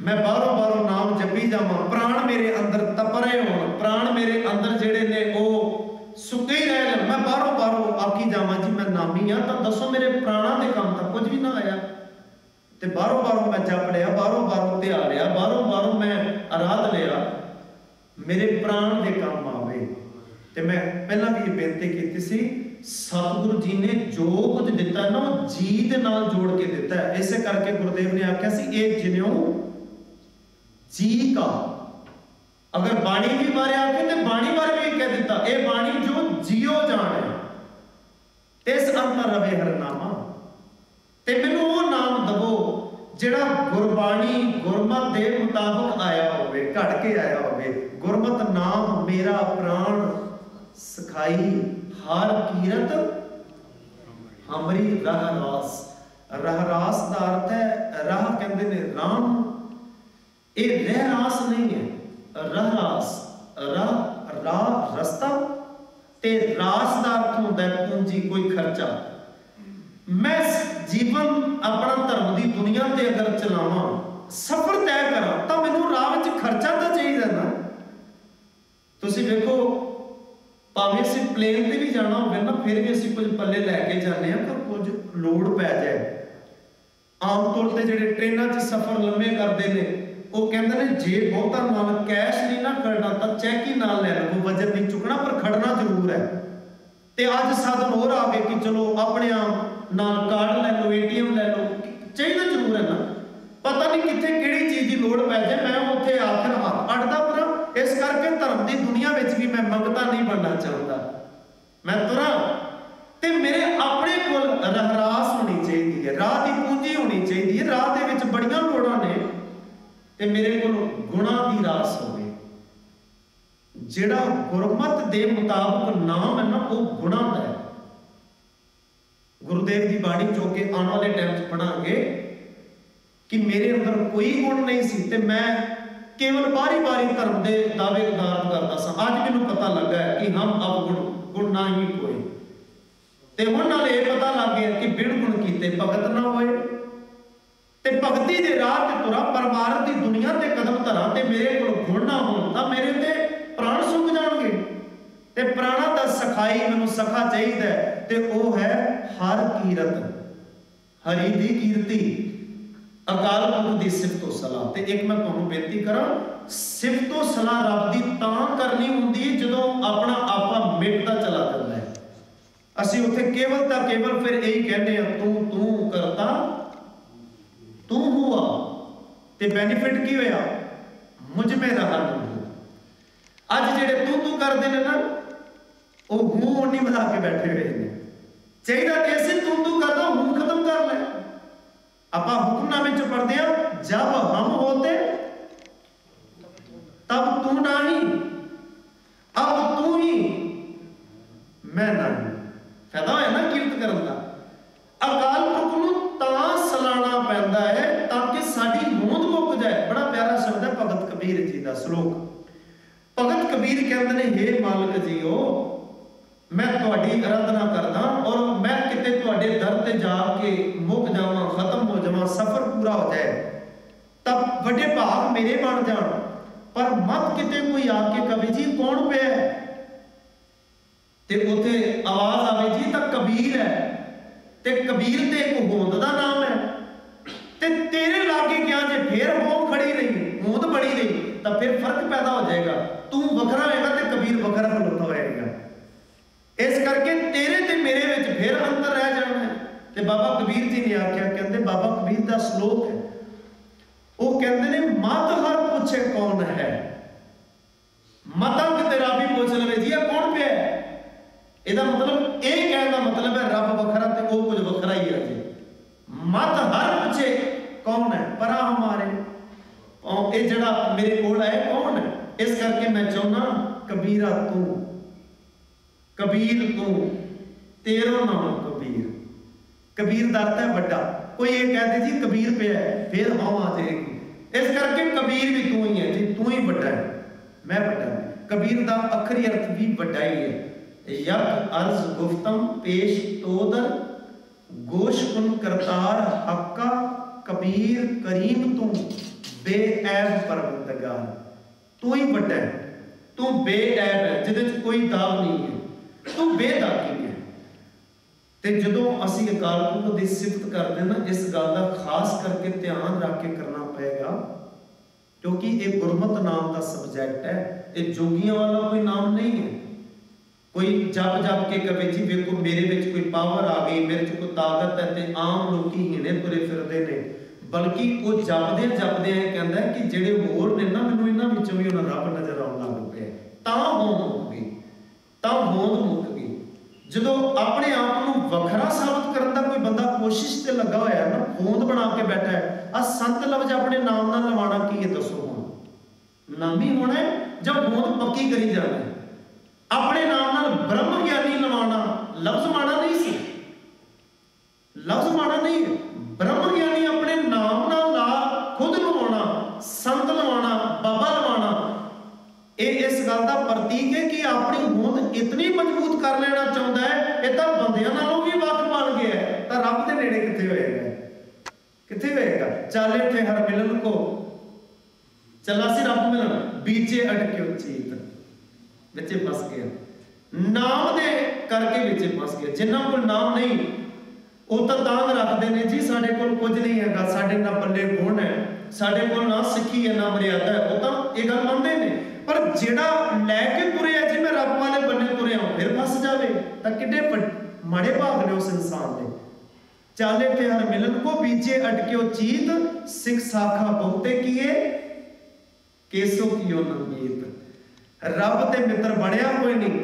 ਮੈਂ ਬਾਹਰੋਂ ਬਾਹਰੋਂ ਨਾਮ ਜਪੀ ਜਾਵਾਂ। ਪ੍ਰਾਣ ਮੇਰੇ ਅੰਦਰ ਤਪਰੇ ਹੋਣ। ਪ੍ਰਾਣ ਮੇਰੇ ਅੰਦਰ ਜਿਹੜੇ ਨੇ ਉਹ ਸੁੱਕੇ ਹੀ ਰਹਿਣ ਮੈਂ ਬਾਹਰੋਂ ਬਾਹਰੋਂ ਆਕੀ ਜਾਵਾਂ, ਜੀ, ਮੈਂ ਨਾਮੀ ਆ ਤਾਂ ਦੱਸੋ ਮੇਰੇ ਪ੍ਰਾਣਾ ਦੇ ਕੰਮ ਤਾਂ ਕੁਝ ਵੀ ਨਾ ਆਇਆ। ਤੇ ਬਾਹਰੋਂ ਬਾਹਰੋਂ ਮੈਂ ਜਪ ਲਿਆ, ਬਾਹਰੋਂ ਬਾਹਰੋਂ ਧਿਆਰਿਆ ਬਾਹਰੋਂ ਬਾਹਰੋਂ ਮੈਂ ਆਰਾਧ ਲਿਆ। ਮੇਰੇ ਪ੍ਰਾਣ ਦੇ ਕੰਮ ਆਵੇ। ਤੇ ਮੈਂ ਪਹਿਲਾਂ ਵੀ ਇਹ ਬੇਨਤੀ ਕੀਤੀ ਸੀ ਸਤਿਗੁਰੂ ਜੀ ਨੇ ਜੋ ਕੁਝ ਦਿੱਤਾ ਨਾ, ਉਹ ਜੀ ਦੇ ਨਾਲ ਜੋੜ ਕੇ ਦਿੱਤਾ ਹੈ। ਕਰਕੇ ਗੁਰਦੇਵ ਨੇ ਆਖਿਆ ਸੀ, ਇਹ ਜਿਨਿਓ ਜੀ ਕਾ। ਅਗਰ ਬਾਣੀ ਵੀ ਬਾਰੇ ਆਖੇ ਤੇ ਬਾਣੀ ਬਾਰੇ ਵੀ ਕਹਿ ਦਿੱਤਾ। ਇਹ ਬਾਣੀ ਜੋ ਜਿਉ ਜਾਣੇ ਇਸ ਅੰਤਰ ਰਵੇ ਹਰਨਾਮਾ। ਤੇ ਮੈਨੂੰ ਉਹ ਨਾਮ ਦਵੋ, ਜਿਹੜਾ ਗੁਰਬਾਣੀ, ਗੁਰਮਤ ਦੇ ਮੁਤਾਬਕ ਆਇਆ ਹੋਵੇ ਘਟ ਕੇ ਆਇਆ ਹੋਵੇ। ਗੁਰਮਤ ਨਾਮ ਮੇਰਾ ਪ੍ਰਾਣ ਸਖਾਈ। ਹਰ ਕੀਰਤ, ਹਮਰੀ ਰਹ ਰਾਸ। ਰਹ ਰਾਸ ਦਾ ਅਰਥ ਹੈ, ਰਾਹ ਕਹਿੰਦੇ ਨੇ ਰਾਮ। ਇਹ ਰਹਿ ਰਾਸ ਨਹੀਂ ਹੈ, ਰਹ ਰਾਸ, ਰਾਹ ਰਾਹ ਰਸਤਾ। ਤੇ ਰਾਸ ਦਾ ਅਰਥ ਹੁੰਦਾ ਹੈ ਪੂੰਜੀ, ਕੋਈ ਖਰਚਾ। ਮੈਂ ਜੀਵਨ ਆਪਣਾ ਧਰਮ ਦੀ ਦੁਨੀਆ ਤੇ ਅਗਰ ਚਲਾਵਾਂ, ਸਫ਼ਰ ਤੈਅ ਕਰਾਂ, ਤਾਂ ਮੈਨੂੰ ਰਾਹ ਵਿੱਚ ਖਰਚਾ ਤਾਂ ਚਾਹੀਦਾ ਨਾ। ਤੁਸੀਂ ਵੇਖੋ ਭਾਵੇਂ ਅਸੀਂ ਪਲੇਨ ਤੇ ਵੀ ਜਾਣਾ ਹੋਵੇ ਨਾ, ਫਿਰ ਵੀ ਅਸੀਂ ਕੁਝ ਪੱਲੇ ਲੈ ਕੇ ਜਾਂਦੇ ਆ ਤਾਂ ਕੁਝ ਲੋਡ ਪੈ ਜਾਏ। ਆਮ ਤੌਰ ਤੇ ਜਿਹੜੇ ਟ੍ਰੇਨਾਂ 'ਚ ਸਫ਼ਰ ਲੰਮੇ ਕਰਦੇ ਨੇ, ਉਹ ਕਹਿੰਦੇ ਨੇ, ਜੇ ਬਹੁਤਾ ਨਾਲ ਕੈਸ਼ ਨਹੀਂ ਨਾ ਕਰਨਾ ਤਾਂ ਚੈੱਕ ਹੀ ਨਾਲ ਲੈ ਲਓ ਵਜਨ ਨਹੀਂ ਚੁੱਕਣਾ, ਪਰ ਖੜਨਾ ਜ਼ਰੂਰ ਹੈ। ਤੇ ਅੱਜ ਸਾਧਨ ਹੋਰ ਆ ਗਏ ਕਿ ਚਲੋ, ਆਪਣੇ ਆਪ ਨਾਲ ਕਾਰਡ ਲੈ ਲਓ ਏਟੀਐਮ ਲੈ ਲਓ, ਚਾਹੀਦਾ ਜ਼ਰੂਰ ਹੈ ਨਾ। ਪਤਾ ਨਹੀਂ ਕਿੱਥੇ ਕਿਹੜੀ ਚੀਜ਼ ਦੀ ਲੋੜ ਪੈ ਜਾਏ, ਮੈਂ ਉੱਥੇ ਆਖਰ ਹੱਥ ਅੜਦਾ ਪਰ ਇਸ ਕਰਕੇ ਧਰਮ ਦੀ ਦੁਨੀਆ ਵਿੱਚ ਵੀ ਮੈਂ ਮੰਗਤਾ ਨਹੀਂ ਬਣਨਾ ਚਾਹੁੰਦਾ। ਮੈਂ ਤੁਰਾਂ ਤੇ ਮੇਰੇ ਆਪਣੇ ਕੋਲ ਰਹਿਰਾਸ ਹੋਣੀ ਚਾਹੀਦੀ ਹੈ, ਰਾਹ ਦੀ ਪੂੰਜੀ ਹੋਣੀ ਚਾਹੀਦੀ ਹੈ, ਰਾਹ ਦੇ ਵਿੱਚ ਬੜੀਆਂ ਲੋੜਾਂ ਨੇ ਤੇ ਮੇਰੇ ਕੋਲ ਗੁਣਾ ਦੀ ਰਾਸ ਹੋਵੇ। ਜਿਹੜਾ ਗੁਰਮਤ ਦੇ ਮੁਤਾਬਕ ਨਾਮ ਹੈ ਨਾ, ਉਹ ਗੁਣਾ ਦਾ ਹੈ। ਗੁਰਦੇਵ ਦੀ ਬਾਣੀ ਚੋ ਕੇ ਆਉਣ ਵਾਲੇ ਟਾਈਮ 'ਚ ਪੜਾਂਗੇ ਕਿ ਮੇਰੇ ਅੰਦਰ ਕੋਈ ਗੁਣ ਨਹੀਂ ਸੀ ਤੇ ਮੈਂ ਕੇਵਲ ਬਾਰੀ-ਬਾਰੀ ਧਰਮ ਦੇ ਦਾਅਵੇ ਉਦਾਰਨ ਕਰਦਾ ਸਾਂ। ਅੱਜ ਮੈਨੂੰ ਪਤਾ ਲੱਗਾ ਕਿ ਹਮ ਅਬ ਗੁਣ ਗੁਣ ਨਾ ਹੀ ਕੋਈ ਤੇ ਹੁਣ ਨਾਲ ਇਹ ਪਤਾ ਲੱਗ ਗਿਆ ਕਿ ਬਿਨ ਗੁਣ ਕੀਤੇ ਭਗਤ ਨਾ ਹੋਏ। ਤੇ ਭਗਤੀ ਦੇ ਰਾਹ ਤੇ ਤੁਰਾ ਪਰਮਾਰ ਦੀ ਦੁਨੀਆ ਤੇ ਕਦਮ ਧਰਾਂ ਤੇ ਮੇਰੇ ਕੋਲ ਗੁਣ ਨਾ ਹੋਣ, ਤਾਂ ਮੇਰੇ ਤੇ ਪ੍ਰਾਣ ਸੁੱਕ ਜਾਣਗੇ। ਤੇ ਪ੍ਰਾਣਾ ਦਾ ਸਖਾਈ ਮੈਨੂੰ ਸਖਾ ਚਾਹੀਦਾ ਤੇ ਉਹ ਹੈ ਹਰ ਕੀਰਤ। ਹਰੀ ਦੀ ਕੀਰਤੀ। ਅਕਾਲ ਪੁਰਖ ਦੀ ਸਿਫਤੋ ਸਲਾਹ। ਤੇ ਇੱਕ ਮੈਂ ਤੁਹਾਨੂੰ ਬੇਨਤੀ ਕਰਾਂ, ਸਿਫਤੋ ਸਲਾਹ ਰੱਬ ਦੀ ਤਾਂ ਕਰਨੀ ਹੁੰਦੀ ਹੈ ਜਦੋਂ ਆਪਣਾ ਆਪਾ ਮਿਟਦਾ ਚਲਾ ਜਾਂਦਾ ਹੈ। ਅਸੀਂ ਉੱਥੇ ਕੇਵਲ ਤਾਂ ਕੇਵਲ ਫਿਰ ਇਹੀ ਕਹਿੰਦੇ ਆ ਤੂੰ ਤੂੰ ਕਰਤਾ, ਤੂੰ ਹੁਆ। ਤੇ ਬੈਨੀਫਿਟ ਕੀ ਹੋਇਆ? ਮੁਝ ਮੇ ਰਹਾ ਨਹੀਂ ਅੱਜ ਜਿਹੜੇ ਤੂੰ ਤੂੰ ਕਰਦੇ ਨੇ ਨਾ, ਉਹ ਹੂੰ ਨਹੀਂ ਵਧਾ ਕੇ ਬੈਠੇ ਹੋਏ ਨੇ। ਚਾਹੀਦਾ ਕਿ ਅਸੀਂ ਤੂੰ ਤੂੰ ਕਰਦਾ ਹੂੰ ਖਤਮ ਕਰ ਲੈ। ਆਪਾਂ ਹੁਕਮਨਾਮੇ ਚ ਪੜਦੇ ਆ ਜਬ ਹਮ ਹੋਤੇ, ਤਬ ਤੂੰ ਨਹੀਂ। ਅਬ ਤੂੰ ਹੀ ਮੈਂ ਨਹੀਂ। ਫਾਇਦਾ ਹੋਇਆ ਨਾ ਕੀਰਤ ਕਰਨ ਦਾ। ਅਕਾਲ ਪੁਰਖ ਨੂੰ ਤਾਂ ਸਲਾਣਾ ਪੈਂਦਾ ਹੈ, ਤਾਂ ਕਿ ਸਾਡੀ ਹੋਂਦ ਮੁੱਕ ਜਾਏ। ਬੜਾ ਪਿਆਰਾ ਸ਼ਬਦ ਹੈ, ਭਗਤ ਕਬੀਰ ਜੀ ਦਾ ਸ਼ਲੋਕ। ਭਗਤ ਕਬੀਰ ਕਹਿੰਦੇ ਨੇ हे ਮਾਲਕ ਜੀਓ, ਮੈਂ ਤੁਹਾਡੀ ਅਰਾਧਨਾ ਕਰਦਾ ਔਰ ਮੈਂ ਕਿਤੇ ਤੁਹਾਡੇ ਦਰ ਤੇ ਜਾ ਕੇ ਮੁੱਕ ਜਾਵਾਂ, ਖਤਮ ਹੋ ਜਾਵਾਂ, ਸਫ਼ਰ ਪੂਰਾ ਹੋ ਜਾਏ, ਤਾਂ ਵੱਡੇ ਭਾਗ ਮੇਰੇ ਬਣ ਜਾਣ। ਪਰ ਮਤ ਕਿਤੇ ਕੋਈ ਆ ਕੇ ਕਵੇ, ਜੀ, ਕੌਣ ਪਿਆ ਤੇ ਉਥੇ ਆਵਾਜ਼ ਆਵੇ, ਜੀ, ਤਾਂ ਕਬੀਰ ਹੈ। ਤੇ ਕਬੀਰ ਤੇ ਇੱਕ ਹੋਂਦ ਦਾ ਨਾਮ ਹੈ। ਤੇ ਤੇਰੇ ਲਾਗੇ ਗਿਆ ਜੇ ਫੇਰ ਹੋਂਦ ਖੜੀ ਰਹੀ, ਹੋਂਦ ਬਣੀ ਰਹੀ, ਤਾਂ ਫਿਰ ਫ਼ਰਕ ਪੈਦਾ ਹੋ ਜਾਏਗਾ। ਤੂੰ ਵੱਖਰਾ ਹੋਏਗਾ ਤੇ ਕਬੀਰ ਵੱਖਰਾ ਖਲੋਤਾ ਹੋਏਗਾ ਇਸ ਕਰਕੇ ਤੇਰੇ ਤੇ ਮੇਰੇ ਵਿੱਚ ਫਿਰ ਅੰਤਰ ਰਹਿ ਜਾਣਾ ਹੈ ਤੇ ਬਾਬਾ ਕਬੀਰ ਜੀ ਨੇ ਆਖਿਆ, ਕਹਿੰਦੇ ਬਾਬਾ ਕਬੀਰ ਦਾ ਸ਼ਲੋਕ ਹੈ। ਉਹ ਕਹਿੰਦੇ ਨੇ ਮਤ ਹਰ ਪੁੱਛੇ ਕੌਣ ਹੈ? ਮਤੰਗ ਤੇਰਾ ਵੀ ਪੁੱਛ ਲਵੇ, ਜੀ ਇਹ ਕੌਣ ਪਿਆ ਇਹਦਾ ਮਤਲਬ, ਇਹ ਕਹਿਣ ਦਾ ਮਤਲਬ ਹੈ, ਰੱਬ ਵੱਖਰਾ ਤੇ ਉਹ ਕੁਝ ਵੱਖਰਾ ਹੀ ਹੈ ਜੀ। ਮਤ ਹਰ ਪੁੱਛੇ ਕੌਣ ਹੈ? ਪਰਾ ਹਮਾਰੇ। ਉਹ ਇਹ ਜਿਹੜਾ ਮੇਰੇ ਕੋਲ ਹੈ ਕੌਣ ਹੈ? ਇਸ ਕਰਕੇ ਮੈਂ ਚਾਹੁੰਦਾ ਕਬੀਰਾ ਤੂੰ, ਕਬੀਰ ਤੂੰ, ਤੇਰੋ ਨਾਮ। ਕਬੀਰ ਕਬੀਰ ਦਾ ਅਰਥ ਹੈ ਵੱਡਾ ਕੋਈ ਇਹ ਕਹਦੇ ਜੀ ਕਬੀਰ ਪਿਆ ਹੈ ਫਿਰ ਹਾਂ ਆ ਜਾਏਗੀ ਇਸ ਕਰਕੇ ਕਬੀਰ ਵੀ ਤੂੰ ਹੀ ਹੈ ਜੀ ਤੂੰ ਹੀ ਵੱਡਾ ਹੈ ਮੈਂ ਵੱਡਾ ਹਾਂ ਕਬੀਰ ਦਾ ਅਖਰੀ ਅਰਥ ਵੀ ਵੱਡਾ ਹੀ ਹੈ ਯਕ ਅਰਜ਼ ਗੁਫਤਮ ਪੇਸ਼ ਤੋਦਰ ਗੋਸ਼ਕੁਨ ਕਰਤਾਰ ਹੱਕਾ ਕਬੀਰ ਕਰੀਮ ਤੂੰ ਬੇਐਬ ਪਰਵਰਦਗਾਰ ਤੂੰ ਹੀ ਵੱਡਾ ਹੈ ਤੂੰ ਬੇਐਬ ਹੈ ਜਿਹਦੇ ਚ ਕੋਈ ਦਾਗ ਨਹੀਂ ਹੈ ਤੂੰ ਬੇਦਾਗੀ ਹੈ ਤੇ ਜਦੋਂ ਅਸੀਂ ਅਕਾਲ ਪੁਰਖ ਦੀ ਸਿਫਤ ਕਰਦੇ ਨਾ, ਇਸ ਗੱਲ ਦਾ ਖਾਸ ਕਰਕੇ ਧਿਆਨ ਰੱਖ ਕੇ ਕਰਨਾ ਪਏਗਾ, ਕਿਉਂਕਿ ਇਹ ਗੁਰਮਤ ਨਾਮ ਦਾ ਸਬਜੈਕਟ ਹੈ, ਇਹ ਜੋਗੀਆਂ ਵਾਲਾ ਕੋਈ ਨਾਮ ਨਹੀਂ ਹੈ। ਕੋਈ ਜਪ ਜਪ ਕੇ ਕਵੇ, ਜੀ ਵੇਖੋ, ਮੇਰੇ ਵਿੱਚ ਕੋਈ ਪਾਵਰ ਆ ਗਈ, ਮੇਰੇ 'ਚ ਕੋਈ ਤਾਕਤ ਹੈ ਤੇ ਆਮ ਲੋਕੀ ਹੀਣੇ ਤੁਰੇ ਫਿਰਦੇ ਨੇ। ਬਲਕਿ ਉਹ ਜਪਦੇ ਜਪਦੇ ਇਹ ਕਹਿੰਦਾ ਕਿ ਜਿਹੜੇ ਹੋਰ ਨੇ ਨਾ, ਮੈਨੂੰ ਇਹਨਾਂ ਵਿੱਚੋਂ ਵੀ ਉਹਨਾਂ ਰੱਬ ਨਜ਼ਰ ਆਉਣ ਲੱਗ ਪਿਆ ਤਾਂ ਹੋਂਦ ਮੁੱਕ ਗਈ ਤਾਂ ਹੋਂਦ ਮੁੱਕ ਜਦੋਂ ਆਪਣੇ ਆਪ ਨੂੰ ਵੱਖਰਾ ਸਾਬਤ ਕਰਨ ਦਾ ਕੋਈ ਬੰਦਾ ਕੋਸ਼ਿਸ਼ ਤੇ ਲੱਗਾ ਹੋਇਆ ਨਾ, ਹੋਂਦ ਬਣਾ ਕੇ ਬੈਠਾ ਹੈ ਆ ਸੰਤ ਲਫ਼ਜ਼ ਆਪਣੇ ਨਾਮ ਨਾਲ ਲਵਾਣਾ ਕੀ ਹੈ ਦੱਸੋ ਹੁਣ? ਨਾਮੀ ਹੋਣਾ ਜਾਂ ਹੋਂਦ ਪੱਕੀ ਕਰੀ ਜਾਣਾ ਆਪਣੇ ਨਾਮ ਨਾਲ ਬ੍ਰਹਮ ਗਿਆਨੀ ਲਵਾਣਾ ਲਫ਼ਜ਼ ਮਾਣਾ ਨਹੀਂ ਸੀ। ਲਫ਼ਜ਼ ਮਾਣਾ ਨਹੀਂ, ਬ੍ਰਹਮ ਗਿਆਨੀ ਆਪਣੇ ਨਾਮ ਨਾਲ ਲਾ ਖੁਦ ਲਵਾਉਣਾ ਸੰਤ ਲਵਾਉਣਾ ਬਾਬਾ ਲਵਾਉਣਾ ਇਹ ਇਸ ਗੱਲ ਦਾ ਪ੍ਰਤੀਕ ਹੈ ਕਿ ਆਪਣੀ ਹੋਂਦ ਇਤਨੀ ਮਜ਼ਬੂਤ ਕਰ ਲੈਣਾ ਚਾਹੁੰਦਾ ਹੈ, ਇਹ ਤਾਂ ਬੰਦਿਆਂ ਨਾਲੋਂ ਵੀ ਵੱਖ ਬਣ ਗਿਆ ਹੈ। ਤਾਂ ਰੱਬ ਦੇ ਨੇੜੇ ਕਿੱਥੇ ਹੋਏਗਾ? ਕਿੱਥੇ ਹੋਏਗਾ? ਚੱਲ ਇੱਥੇ ਹਰ ਮਿਲਨ ਕੋ। ਚੱਲਾ ਸੀ ਰੱਬ ਮਿਲਣ। ਬੀਚੇ ਅਟਕਿਓ ਚੀਤ। ਵਿੱਚੇ ਫਸ ਗਿਆ। ਨਾਮ ਦੇ ਕਰਕੇ ਵਿੱਚੇ ਫਸ ਗਿਆ। ਜਿਨ੍ਹਾਂ ਕੋਲ ਨਾਮ ਨਹੀਂ, ਉਹ ਤਾਂ ਦਾਗ ਰੱਖਦੇ ਨੇ ਜੀ, ਸਾਡੇ ਕੋਲ ਕੁਝ ਨਹੀਂ ਹੈਗਾ। ਸਾਡੇ ਨਾ ਪੱਲੇ ਗੁਣ ਹੈ, ਸਾਡੇ ਕੋਲ ਨਾ ਸਿੱਖੀ ਹੈ, ਨਾ ਮਰਿਆਦਾ ਹੈ। ਉਹ ਤਾਂ ਇਹ ਗੱਲ ਮੰਨਦੇ ਨੇ। ਪਰ ਜਿਹੜਾ ਲੈ ਕੇ ਤੁਰਿਆ ਜੀ, ਮੈਂ ਰੱਬ ਵਾਲੇ ਬੰਨੇ ਤੁਰਿਆ ਫਿਰ ਫਸ ਜਾਵੇ। ਤਾਂ ਕਿੱਡੇ ਮਾੜੇ ਭਾਗ ਨੇ ਉਸ ਇਨਸਾਨ ਦੇ। ਚਾਲੇ ਤੇ ਹਰ ਮਿਲਨ ਕੋ ਬੀਜੇ ਅਟਕਿਓ ਚੀਤ, ਸਿੱਖ ਸਾਖਾ ਬਹੁਤੇ ਕੀਏ, ਕੇਸੋ ਕੀਓ ਨੰਗੀਤ। ਰੱਬ ਤੇ ਮਿੱਤਰ ਬਣਿਆ ਕੋਈ ਨਹੀਂ।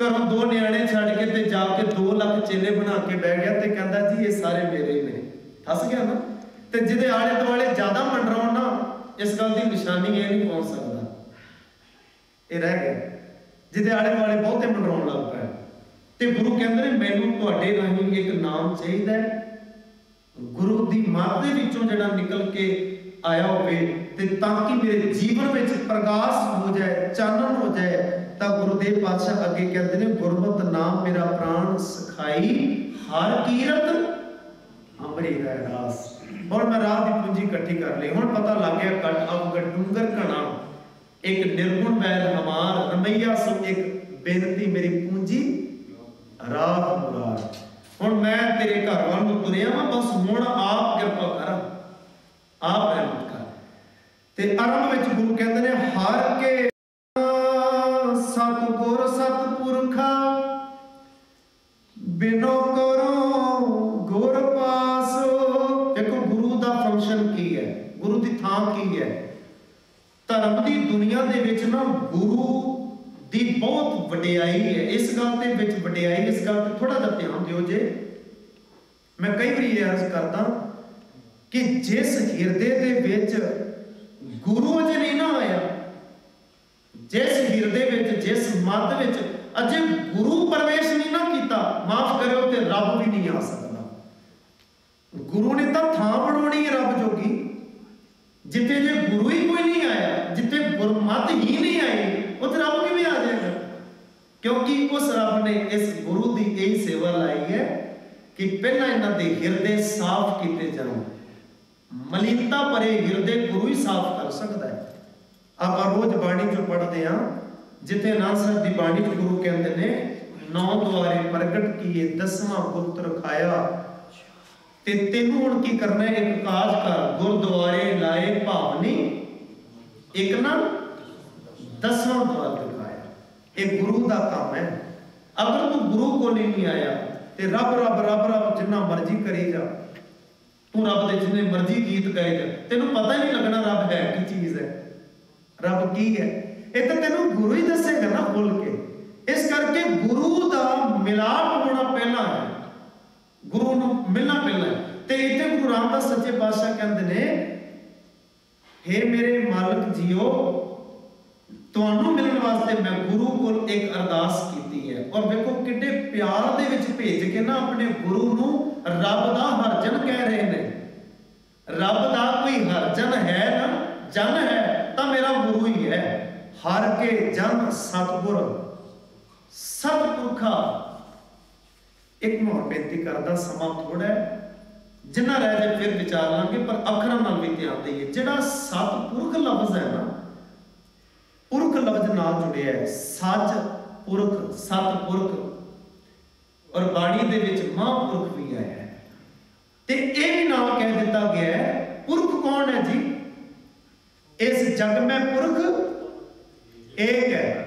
ਘਰੋਂ ਦੋ ਨਿਆਣੇ ਛੱਡ ਕੇ ਤੇ ਜਾ ਕੇ 2 ਲੱਖ ਚੇਲੇ ਬਣਾ ਕੇ ਬਹਿ ਗਿਆ ਤੇ ਕਹਿੰਦਾ ਜੀ, ਇਹ ਸਾਰੇ ਮੇਰੇ ਨੇ। ਫਸ ਗਿਆ ਨਾ। ਤੇ ਜਿਹਦੇ ਆਲੇ ਦੁਆਲੇ ਜ਼ਿਆਦਾ ਮੰਡਰਾਉਣ ਨਾ, ਇਸ ਗੱਲ ਦੀ ਨਿਸ਼ਾਨੀ ਇਹ ਨਹੀਂ ਪਹੁੰਚ ਸਕਦੀ। ਇਹ ਰਹਿ ਗਿਆ ਜਿਹਦੇ ਆਲੇ ਦੁਆਲੇ ਬਹੁਤੇ ਮੰਡਰਾਉਣ ਲੱਗ ਪਏ। ਤੇ ਗੁਰੂ ਕਹਿੰਦੇ ਨੇ, ਮੈਨੂੰ ਤੁਹਾਡੇ ਰਾਹੀਂ ਇੱਕ ਨਾਮ ਚਾਹੀਦਾ ਗੁਰੂ ਦੀ ਮੱਤ ਦੇ ਵਿੱਚੋਂ ਜਿਹੜਾ ਨਿਕਲ ਕੇ ਆਇਆ ਹੋਵੇ ਤੇ ਤਾਂ ਕਿ ਮੇਰੇ ਜੀਵਨ ਵਿੱਚ ਪ੍ਰਕਾਸ਼ ਹੋ ਜਾਏ, ਚਾਨਣ ਹੋ ਜਾਏ, ਤਾਂ ਗੁਰਦੇਵ ਪਾਤਸ਼ਾਹ ਅੱਗੇ ਕਹਿੰਦੇ ਨੇ, ਗੁਰਮਤਿ ਨਾਮ ਮੇਰਾ ਪ੍ਰਾਣ ਸਖਾਈ, ਹਰ ਕੀਰਤ ਅੰਮ੍ਰਿਤ ਹੈ ਰਾਸ। ਹੁਣ ਮੈਂ ਰਾਹ ਦੀ ਪੂੰਜੀ ਇਕੱਠੀ ਕਰ ਲਈ। ਹੁਣ ਪਤਾ ਲੱਗ ਗਿਆ, ਕੱਟ ਅਬ ਡੂੰਗਰ ਕਣਾ ਇੱਕ ਨਿਰਗੁਣ ਮੈਲ ਹਮਾਰ ਰਮਈਆ ਸੋ ਇੱਕ ਬੇਨਤੀ ਮੇਰੀ ਪੂੰਜੀ ਰਾਤ ਮੁਰਾਦ ਹੁਣ ਮੈਂ ਤੇਰੇ ਘਰ ਵੱਲ ਨੂੰ ਤੁਰਿਆ ਵਾਂ, ਬਸ ਹੁਣ ਆਪ ਕਿਰਪਾ ਕਰ, ਆਪ ਰਹਿਮਤ ਕਰ। ਤੇ ਆਰੰਭ ਵਿੱਚ ਦੁਨੀਆ ਦੇ ਵਿੱਚ ਨਾ ਗੁਰੂ ਦੀ ਬਹੁਤ ਵਡਿਆਈ ਹੈ। ਇਸ ਗੱਲ ਦੇ ਵਿੱਚ ਵਡਿਆਈ, ਇਸ ਗੱਲ ਤੇ ਥੋੜਾ ਜਿਹਾ ਧਿਆਨ ਦਿਓ ਜੇ। ਮੈਂ ਕਈ ਵਾਰੀ ਅਰਜ਼ ਕਰਦਾ ਕਿ ਜਿਸ ਹਿਰਦੇ ਦੇ ਵਿੱਚ ਗੁਰੂ ਅਜੇ ਨਹੀਂ ਨਾ ਆਇਆ, ਜਿਸ ਹਿਰਦੇ ਵਿੱਚ, ਜਿਸ ਮਤ ਵਿੱਚ ਅਜੇ ਗੁਰੂ ਪ੍ਰਵੇਸ਼ ਨਹੀਂ ਨਾ ਕੀਤਾ, ਮਾਫ ਕਰਿਓ ਤੇ ਰੱਬ ਵੀ ਨਹੀਂ ਆ ਸਕਦਾ। ਗੁਰੂ ਨੇ ਤਾਂ ਥਾਂ ਬਣਾਉਣੀ ਹੈ ਰੱਬ ਜੋਗੀ। ਜਿੱਥੇ ਜੇ ਗੁਰੂ ਹੀ ਕੋਈ ਨਹੀਂ ਆਇਆ, ਜਿੱਥੇ ਗੁਰਮਤ ਹੀ ਨਹੀਂ ਆਈ, ਉੱਥੇ ਰੱਬ ਕਿਵੇਂ ਆ ਜਾਏਗਾ? ਕਿਉਂਕਿ ਉਸ ਰੱਬ ਨੇ ਇਸ ਗੁਰੂ ਦੀ ਇਹ ਸੇਵਾ ਲਾਈ ਹੈ ਕਿ ਪਹਿਲਾਂ ਇਹਨਾਂ ਦੇ ਹਿਰਦੇ ਸਾਫ਼ ਕੀਤੇ ਜਾਣ। ਮਲਿਨਤਾ ਭਰੇ ਹਿਰਦੇ ਗੁਰੂ ਹੀ ਸਾਫ਼ ਕਰ ਸਕਦਾ ਹੈ। ਆਪਾਂ ਰੋਜ਼ ਬਾਣੀ ਚੋਂ ਪੜ੍ਹਦੇ ਆ ਜਿੱਥੇ ਆਨੰਦ ਸਾਹਿਬ ਦੀ ਬਾਣੀ ਚ ਗੁਰੂ ਕਹਿੰਦੇ ਨੇ, ਨੌ ਦੁਆਰੇ ਪ੍ਰਗਟ ਕੀਏ, ਦਸਵਾਂ ਪੁੱਤਰ ਖਾਇਆ ਤੇ ਤੈਨੂੰ ਹੁਣ ਕੀ ਕਰਨਾ ਹੈ? ਇੱਕ ਕਾਜ ਕਰ ਗੁਰਦੁਆਰੇ ਲਾਏ ਭਾਵਨੀ, ਇੱਕ ਨਾ ਦਸਵਾਂ ਦੁਆਰ ਦਿਖਾਇਆ। ਇਹ ਗੁਰੂ ਦਾ ਕੰਮ ਹੈ। ਅਗਰ ਤੂੰ ਗੁਰੂ ਕੋਲ ਨਹੀਂ ਆਇਆ, ਤੇ ਰੱਬ ਰੱਬ ਰੱਬ ਰੱਬ ਜਿੰਨਾ ਮਰਜ਼ੀ ਕਰੀ ਜਾ। ਤੂੰ ਰੱਬ ਦੇ ਜਿੰਨੇ ਮਰਜ਼ੀ ਗੀਤ ਗਾਏ ਜਾ। ਤੈਨੂੰ ਪਤਾ ਹੀ ਨਹੀਂ ਲੱਗਣਾ ਰੱਬ ਹੈ ਕੀ ਚੀਜ਼ ਹੈ। ਰੱਬ ਕੀ ਹੈ? ਇਹ ਤਾਂ ਤੈਨੂੰ ਗੁਰੂ ਹੀ ਦੱਸੇਗਾ ਨਾ ਖੁੱਲ ਕੇ। ਇਸ ਕਰਕੇ ਗੁਰੂ ਦਾ ਮਿਲਾਪ ਹੋਣਾ ਪਹਿਲਾਂ ਹੈ। ਗੁਰੂ ਨੂੰ ਮਿਲਣਾ ਪਹਿਲਾਂ ਤੇ ਇੱਥੇ ਗੁਰੂ ਰਾਮਦਾਸ ਸੱਚੇ ਪਾਤਸ਼ਾਹ ਕਹਿੰਦੇ ਨੇ हे ਮੇਰੇ ਮਾਲਕ ਜੀਓ, ਤੁਹਾਨੂੰ ਮਿਲਣ ਵਾਸਤੇ ਮੈਂ ਗੁਰੂ ਕੋਲ ਇੱਕ ਅਰਦਾਸ ਕੀਤੀ ਹੈ। ਔਰ ਵੇਖੋ ਕਿੱਡੇ ਪਿਆਰ ਦੇ ਵਿੱਚ ਭੇਜ ਕੇ ਨਾ ਆਪਣੇ ਗੁਰੂ ਨੂੰ ਰੱਬ ਦਾ ਹਰਜਨ ਕਹਿ ਰਹੇ ਨੇ। ਰੱਬ ਦਾ ਕੋਈ ਹਰਜਨ ਹੈ ਨਾ, ਜਨ ਹੈ, ਤਾਂ ਮੇਰਾ ਗੁਰੂ ਹੀ ਹੈ। ਹਰ ਕੇ ਜਨ ਸਤਗੁਰ, ਸਤਪੁਰਖਾ ਇੱਕ ਮੋਹਰ ਬੇਨਤੀ ਕਰਦਾ, ਸਮਾਂ ਥੋੜਾ ਹੈ। ਜਿੰਨਾ ਰਹਿ ਜਾਏ ਫਿਰ ਵਿਚਾਰ ਲਾਂਗੇ, ਪਰ ਅੱਖਰਾਂ ਨਾਲ ਵੀ ਧਿਆਨ ਦੇਈਏ। ਜਿਹੜਾ ਸਤਪੁਰਖ ਲਫ਼ਜ਼ ਹੈ ਨਾ, ਪੁਰਖ ਲਫ਼ਜ਼ ਨਾਲ ਜੁੜਿਆ ਹੈ। ਸੱਚ ਪੁਰਖ ਸਤਪੁਰਖ ਔਰ ਬਾਣੀ ਦੇ ਵਿੱਚ ਮਹਾਂਪੁਰਖ ਵੀ ਆਇਆ ਹੈ। ਤੇ ਇਹ ਵੀ ਨਾਲ ਕਹਿ ਦਿੱਤਾ ਗਿਆ ਹੈ, ਪੁਰਖ ਕੌਣ ਹੈ ਜੀ? ਇਸ ਜਗ ਮੈਂ ਪੁਰਖ ਇੱਕ ਹੈ।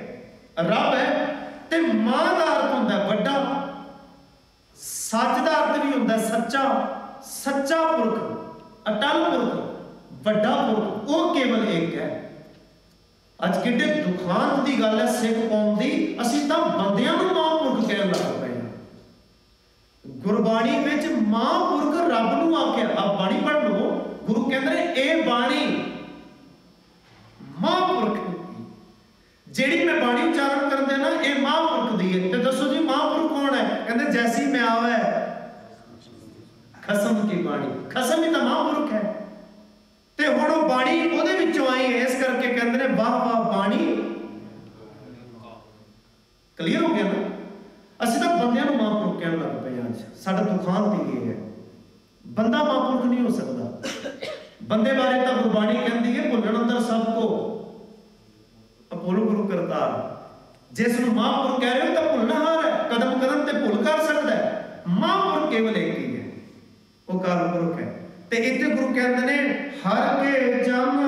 ਰੱਬ ਹੈ। ਤੇ ਮਾਂ ਦਾ ਅਰਥ ਹੁੰਦਾ ਵੱਡਾ ਅਰਥ ਸੱਚਾ ਸੱਚਾ ਪੁਰਖ, ਅਟਲ ਪੁਰਖ, ਵੱਡਾ ਪੁਰਖ, ਉਹ ਕੇਵਲ ਇੱਕ ਹੈ। ਅੱਜ ਕਿੱਡੇ ਦੁਖਾਂਤ ਦੀ ਗੱਲ ਹੈ, ਸਿੱਖ ਕੌਮ ਦੀ। ਅਸੀਂ ਤਾਂ ਬੰਦਿਆਂ ਨੂੰ ਮਹਾਂਪੁਰਖ ਕਹਿਣ ਲੱਗ ਪਏ ਹਾਂ। ਗੁਰਬਾਣੀ ਵਿੱਚ ਮਹਾਂਪੁਰਖ ਰੱਬ ਨੂੰ ਆਖਿਆ ਆ ਬਾਣੀ ਪੜ੍ਹ ਲਓ, ਗੁਰੂ ਕਹਿੰਦੇ ਨੇ, ਇਹ ਬਾਣੀ ਮਹਾਂਪੁਰਖ ਜਿਹੜੀ ਮੈਂ ਬਾਣੀ ਉਚਾਰਨ ਕਰਦੇ ਨਾ, ਇਹ ਮਹਾਂਪੁਰਖ ਦੀ ਹੈ। ਤੇ ਦੱਸੋ ਜੀ ਮਹਾਂਪੁਰਖ ਕੌਣ ਹੈ? ਕਹਿੰਦੇ, ਜੈਸੀ ਮੈਂ ਆਵੇ ਖਸਮ ਕੀ ਬਾਣੀ? ਖਸਮ ਹੀ ਤਾਂ ਮਹਾਂਪੁਰਖ ਹੈ। ਤੇ ਹੁਣ ਉਹ ਬਾਣੀ ਉਹਦੇ ਵਿੱਚੋਂ ਆਈ ਹੈ ਇਸ ਕਰਕੇ ਕਹਿੰਦੇ ਨੇ, ਵਾਹ ਵਾਹ, ਬਾਣੀ। ਕਲੀਅਰ ਹੋ ਗਿਆ ਨਾ? ਅਸੀਂ ਤਾਂ ਬੰਦਿਆਂ ਨੂੰ ਮਹਾਂਪੁਰਖ ਕਹਿਣ ਲੱਗ ਪਏ ਹਾਂ ਅੱਜ। ਸਾਡਾ ਦੁਖਾਂਤ ਹੀ ਇਹ ਹੈ। ਬੰਦਾ ਮਹਾਂਪੁਰਖ ਨਹੀਂ ਹੋ ਸਕਦਾ। ਬੰਦੇ ਬਾਰੇ ਤਾਂ ਗੁਰਬਾਣੀ ਕਹਿੰਦੀ ਹੈ, ਭੁੱਲਣ ਅੰਦਰ ਸਭ ਕੋ ਅਪੋਲੋ ਗੁਰੂ ਕਰਤਾਰ। ਜਿਸ ਨੂੰ ਮਹਾਂਪੁਰਖ ਕਹਿ ਰਹੇ ਹੋ ਤਾਂ ਭੁੱਲਣਹਾਰ ਹੈ। ਕਦਮ ਕਦਮ ਤੇ ਭੁੱਲ ਕਰ ਸਕਦਾ ਹੈ। ਮਹਾਂਪੁਰਖ ਕੇਵਲ ਇੱਕ ਹੀ ਹੈ। ਉਹ ਕਾਲ ਪੁਰਖ ਹੈ ਤੇ ਇੱਥੇ ਗੁਰੂ ਕਹਿੰਦੇ ਨੇ, ਹਰ ਕੇ ਜਨ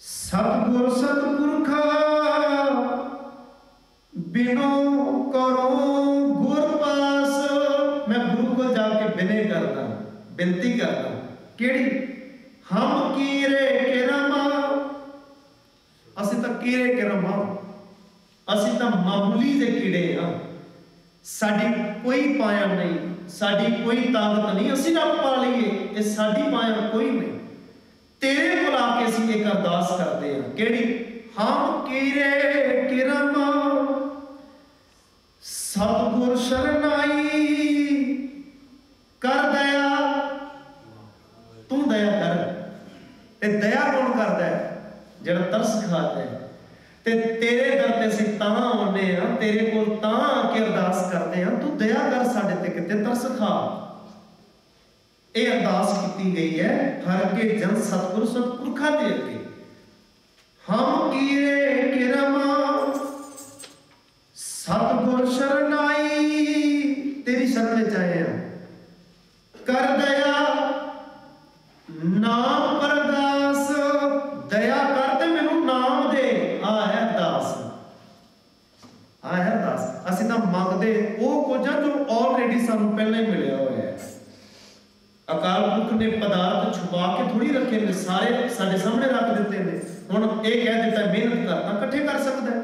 ਸਤਿਗੁਰ ਸਤਿਪੁਰਖਾ ਬਿਨੋ ਕਰੋ ਗੁਰ ਪਾਸ। ਮੈਂ ਗੁਰੂ ਕੋਲ ਜਾ ਕੇ ਬਿਨੇ ਕਰਦਾ, ਬੇਨਤੀ ਕਰਦਾ, ਕਿਹੜੀ? ਹਮ ਕੀਰੇ ਕਿਰਮਾ ਅਸੀਂ ਤਾਂ ਕੀਰੇ ਕਿਰਮਾ ਅਸੀਂ ਤਾਂ ਮਾਮੂਲੀ ਦੇ ਕੀੜੇ ਆ। ਸਾਡੀ ਕੋਈ ਪਾਇਆ ਨਹੀਂ। ਸਾਡੀ ਕੋਈ ਤਾਕਤ ਨਹੀਂ, ਅਸੀਂ ਰੱਬ ਪਾ ਲਈਏ ਇਹ ਸਾਡੀ ਪਾਇਆ ਕੋਈ ਨਹੀਂ। ਤੇਰੇ ਕੋਲ ਆ ਕੇ ਅਸੀਂ ਇੱਕ ਅਰਦਾਸ ਕਰਦੇ ਹਾਂ। ਕਿਹੜੀ? ਹਮ ਕੀਰੇ ਕਿਰਮ, ਸਤਿਗੁਰ ਸ਼ਰਨਾਈ, ਕਰ ਦਇਆ। ਤੂੰ ਦਇਆ ਕਰ, ਤੇ ਦਇਆ ਕੌਣ ਕਰਦਾ ਹੈ? ਜਿਹੜਾ ਤਰਸ ਖਾਦਾ ਹੈ। ਤੇ ਤੇਰੇ ਦਰ ਤੇ ਅਸੀਂ ਤਾਂ ਆਉਂਦੇ ਆ ਤੇਰੇ ਕੋਲ ਤਾਂ ਆ ਕੇ ਅਰਦਾਸ ਕਰਦੇ ਆ ਤੂੰ ਦਇਆ ਕਰ ਸਾਡੇ ਤੇ ਕਿਤੇ ਤਰਸ ਖਾ। ਇਹ ਅਰਦਾਸ ਕੀਤੀ ਗਈ ਹੈ, ਹਰ ਕੇ ਜਨ ਸਤਿਗੁਰ ਸਤਿਪੁਰਖਾਂ ਦੇ ਅੱਗੇ। ਹਮ ਕੀਰੇ ਕਿਰਮਾ ਸਤਿਗੁਰ ਸ਼ਰਨਾਈ, ਤੇਰੀ ਸ਼ਰਨ ਵਿੱਚ ਆਏ ਆ ਕਰ ਦਇਆ ਤਾਂ ਉਹ ਕੁਝ ਆ ਜੋ ਆਲਰੇਡੀ ਸਾਨੂੰ ਪਹਿਲਾਂ ਹੀ ਮਿਲਿਆ ਹੋਇਆ ਹੈ। ਅਕਾਲ ਪੁਰਖ ਨੇ ਪਦਾਰਥ ਛੁਪਾ ਕੇ ਥੋੜੀ ਰੱਖੇ ਨੇ, ਸਾਰੇ ਸਾਡੇ ਸਾਹਮਣੇ ਰੱਖ ਦਿੱਤੇ ਨੇ। ਹੁਣ ਇਹ ਕਹਿ ਦਿੱਤਾ, ਮਿਹਨਤ ਕਰ ਇਕੱਠੇ ਕਰ ਸਕਦਾ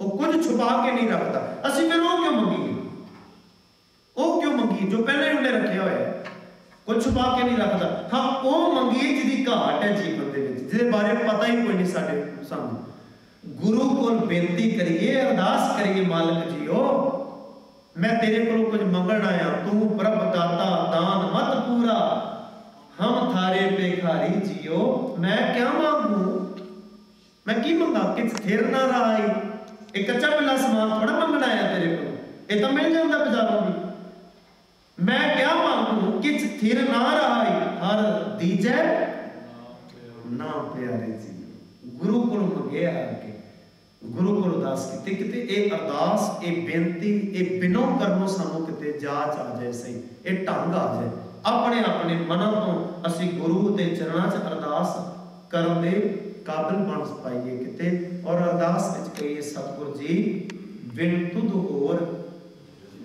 ਉਹ ਕੁਝ ਛੁਪਾ ਕੇ ਨਹੀਂ ਰੱਖਦਾ। ਅਸੀਂ ਫਿਰ ਉਹ ਕਿਉਂ ਮੰਗੀਏ? ਉਹ ਕਿਉਂ ਮੰਗੀਏ ਜੋ ਪਹਿਲਾਂ ਹੀ ਉਹਨੇ ਰੱਖਿਆ ਹੋਇਆ ਹੈ? ਕੁਝ ਛੁਪਾ ਕੇ ਨਹੀਂ ਰੱਖਦਾ। ਹਾਂ, ਉਹ ਮੰਗੀਏ ਜਿਹਦੀ ਘਾਟ ਹੈ ਜੀਵਨ ਦੇ ਵਿੱਚ, ਜਿਹਦੇ ਬਾਰੇ ਪਤਾ ਹੀ ਕੋਈ ਨਹੀਂ ਸਾਡੇ ਸਾਨੂੰ ਗੁਰੂ ਕੋਲ ਬੇਨਤੀ ਕਰੀਏ, ਅਰਦਾਸ ਕਰੀਏ, ਮਾਲਕ ਜੀਓ ਮੈਂ ਤੇਰੇ ਕੋਲੋਂ ਕੁਝ ਮੰਗਣ ਆਇਆ। ਤੂੰ ਪ੍ਰਭ ਦਾਤਾ ਦਾਨ ਮਤ ਪੂਰਾ। ਹਮ ਥਾਰੇ ਭੇਖਾਰੀ ਜੀਓ, ਮੈਂ ਕਿਆ ਮੰਗੂ? ਮੈਂ ਕੀ ਮੰਗਾ? ਕਿ ਸਥਿਰ ਨਾ ਰਹਾਈ ਇਹ ਕੱਚਾ ਪਿੱਲਾ ਸਮਾਨ ਥੋੜਾ ਮੰਗਣ ਆਇਆ ਤੇਰੇ ਕੋਲ। ਇਹ ਤਾਂ ਮਿਲ ਜਾਂਦਾ ਬਜ਼ਾਰੋਂ ਵੀ। ਮੈਂ ਕਿਆ ਮੰਗੂ? ਕਿ ਸਥਿਰ ਨਾ ਰਹਾਈ ਹਰ ਦੀਜੈ? ਨਾ ਪਿਆਰੇ ਜੀ, ਗੁਰੂ ਕੋਲ ਮੰਗਿਆ ਆ ਕੇ ਗੁਰੂ ਕੋਲ ਅਰਦਾਸ ਕਿਤੇ ਇਹ ਅਰਦਾਸ, ਇਹ ਬੇਨਤੀ, ਇਹ ਬਿਨੋਂ ਕਰਨੋਂ ਸਾਨੂੰ ਕਿਤੇ ਜਾਚ ਆ ਜਾਏ ਸਹੀ, ਇਹ ਢੰਗ ਆ ਜਾਏ। ਆਪਣੇ ਆਪਣੇ ਮਨਾਂ ਤੋਂ ਅਸੀਂ ਗੁਰੂ ਦੇ ਚਰਨਾਂ 'ਚ ਅਰਦਾਸ ਕਰਨ ਦੇ ਕਾਬਿਲ ਬਣ ਪਾਈਏ ਕਿਤੇ। ਔਰ ਅਰਦਾਸ ਵਿੱਚ ਕਹੀਏ, ਸਤਿਗੁਰ ਜੀ ਬਿਨ ਤੁਧ ਹੋਰ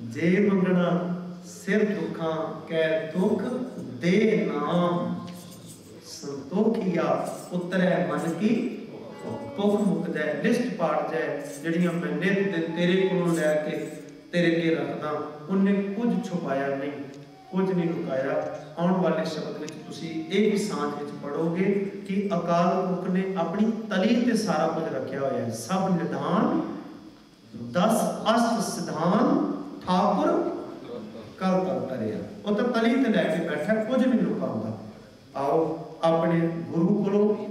ਜੇ ਮੰਗਣਾ, ਸਿਰ ਦੁੱਖਾਂ ਕੈ ਦੁੱਖ ਦੇ ਨਾਮ। ਸੰਤੋਖੀਆ ਉਤਰੈ ਮਨ ਕੀ ਭੁੱਖ ਮੁਕਦਾ ਹੈ, ਲਿਸਟ ਪਾੜ ਜਾਏ ਜਿਹੜੀਆਂ ਮੈਂ ਨਿਤ ਦਿਨ ਤੇਰੇ ਕੋਲੋਂ ਲੈ ਕੇ ਤੇਰੇ ਅੱਗੇ ਰੱਖਦਾ, ਉਹਨੇ ਕੁਝ ਛੁਪਾਇਆ ਨਹੀਂ, ਕੁਝ ਨਹੀਂ ਲੁਕਾਇਆ। ਆਉਣ ਵਾਲੇ ਸ਼ਬਦ ਵਿੱਚ ਤੁਸੀਂ ਇਹ ਵੀ ਸਾਂਝ ਵਿੱਚ ਪੜੋਗੇ ਕਿ ਅਕਾਲ ਪੁਰਖ ਨੇ ਆਪਣੀ ਤਲੀ ਤੇ ਸਾਰਾ ਕੁਝ ਰੱਖਿਆ ਹੋਇਆ ਹੈ। ਸਭ ਨਿਦਾਨ 10 ਅਸ਼ਟ ਸਿਧਾਨ, ਠਾਕੁਰ ਕਲ ਤਲ ਤਰਿਆ ਉਹ ਤਾਂ ਤਲੀ ਤੇ ਲੈ ਕੇ ਬੈਠਾ, ਕੁਝ ਨਹੀਂ ਲੁਕਾਉਂਦਾ। ਆਓ, ਆਪਣੇ ਗੁਰੂ ਕੋਲੋਂ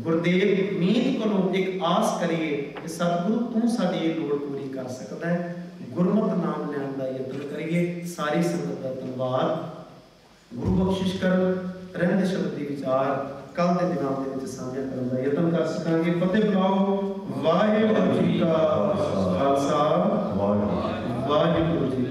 ਗੁਰਦੇਵ ਮੀਤ ਕੋਲੋਂ ਇੱਕ ਆਸ ਕਰੀਏ ਕਿ ਸਤਿਗੁਰੂ ਤੂੰ ਸਾਡੀ ਇਹ ਲੋੜ ਪੂਰੀ ਕਰ ਸਕਦਾ ਹੈ। ਗੁਰਮਤਿ ਨਾਮ ਲੈਣ ਦਾ ਯਤਨ ਕਰੀਏ। ਸਾਰੀ ਸੰਗਤ ਦਾ ਧੰਨਵਾਦ। ਗੁਰੂ ਬਖਸ਼ਿਸ਼ ਕਰ ਰਹਿੰਦੇ ਸ਼ਬਦ ਦੀ ਵਿਚਾਰ ਕੱਲ ਦੇ ਦਿਨਾਂ ਦੇ ਵਿੱਚ ਸਾਂਝਾ ਕਰਨ ਦਾ ਯਤਨ ਕਰ ਸਕਾਂਗੇ। ਫਤਿਹ ਬੁਲਾਓ। ਵਾਹਿਗੁਰੂ ਜੀ ਕਾ ਖਾਲਸਾ। ਵਾਹਿਗੁਰੂ ਜੀ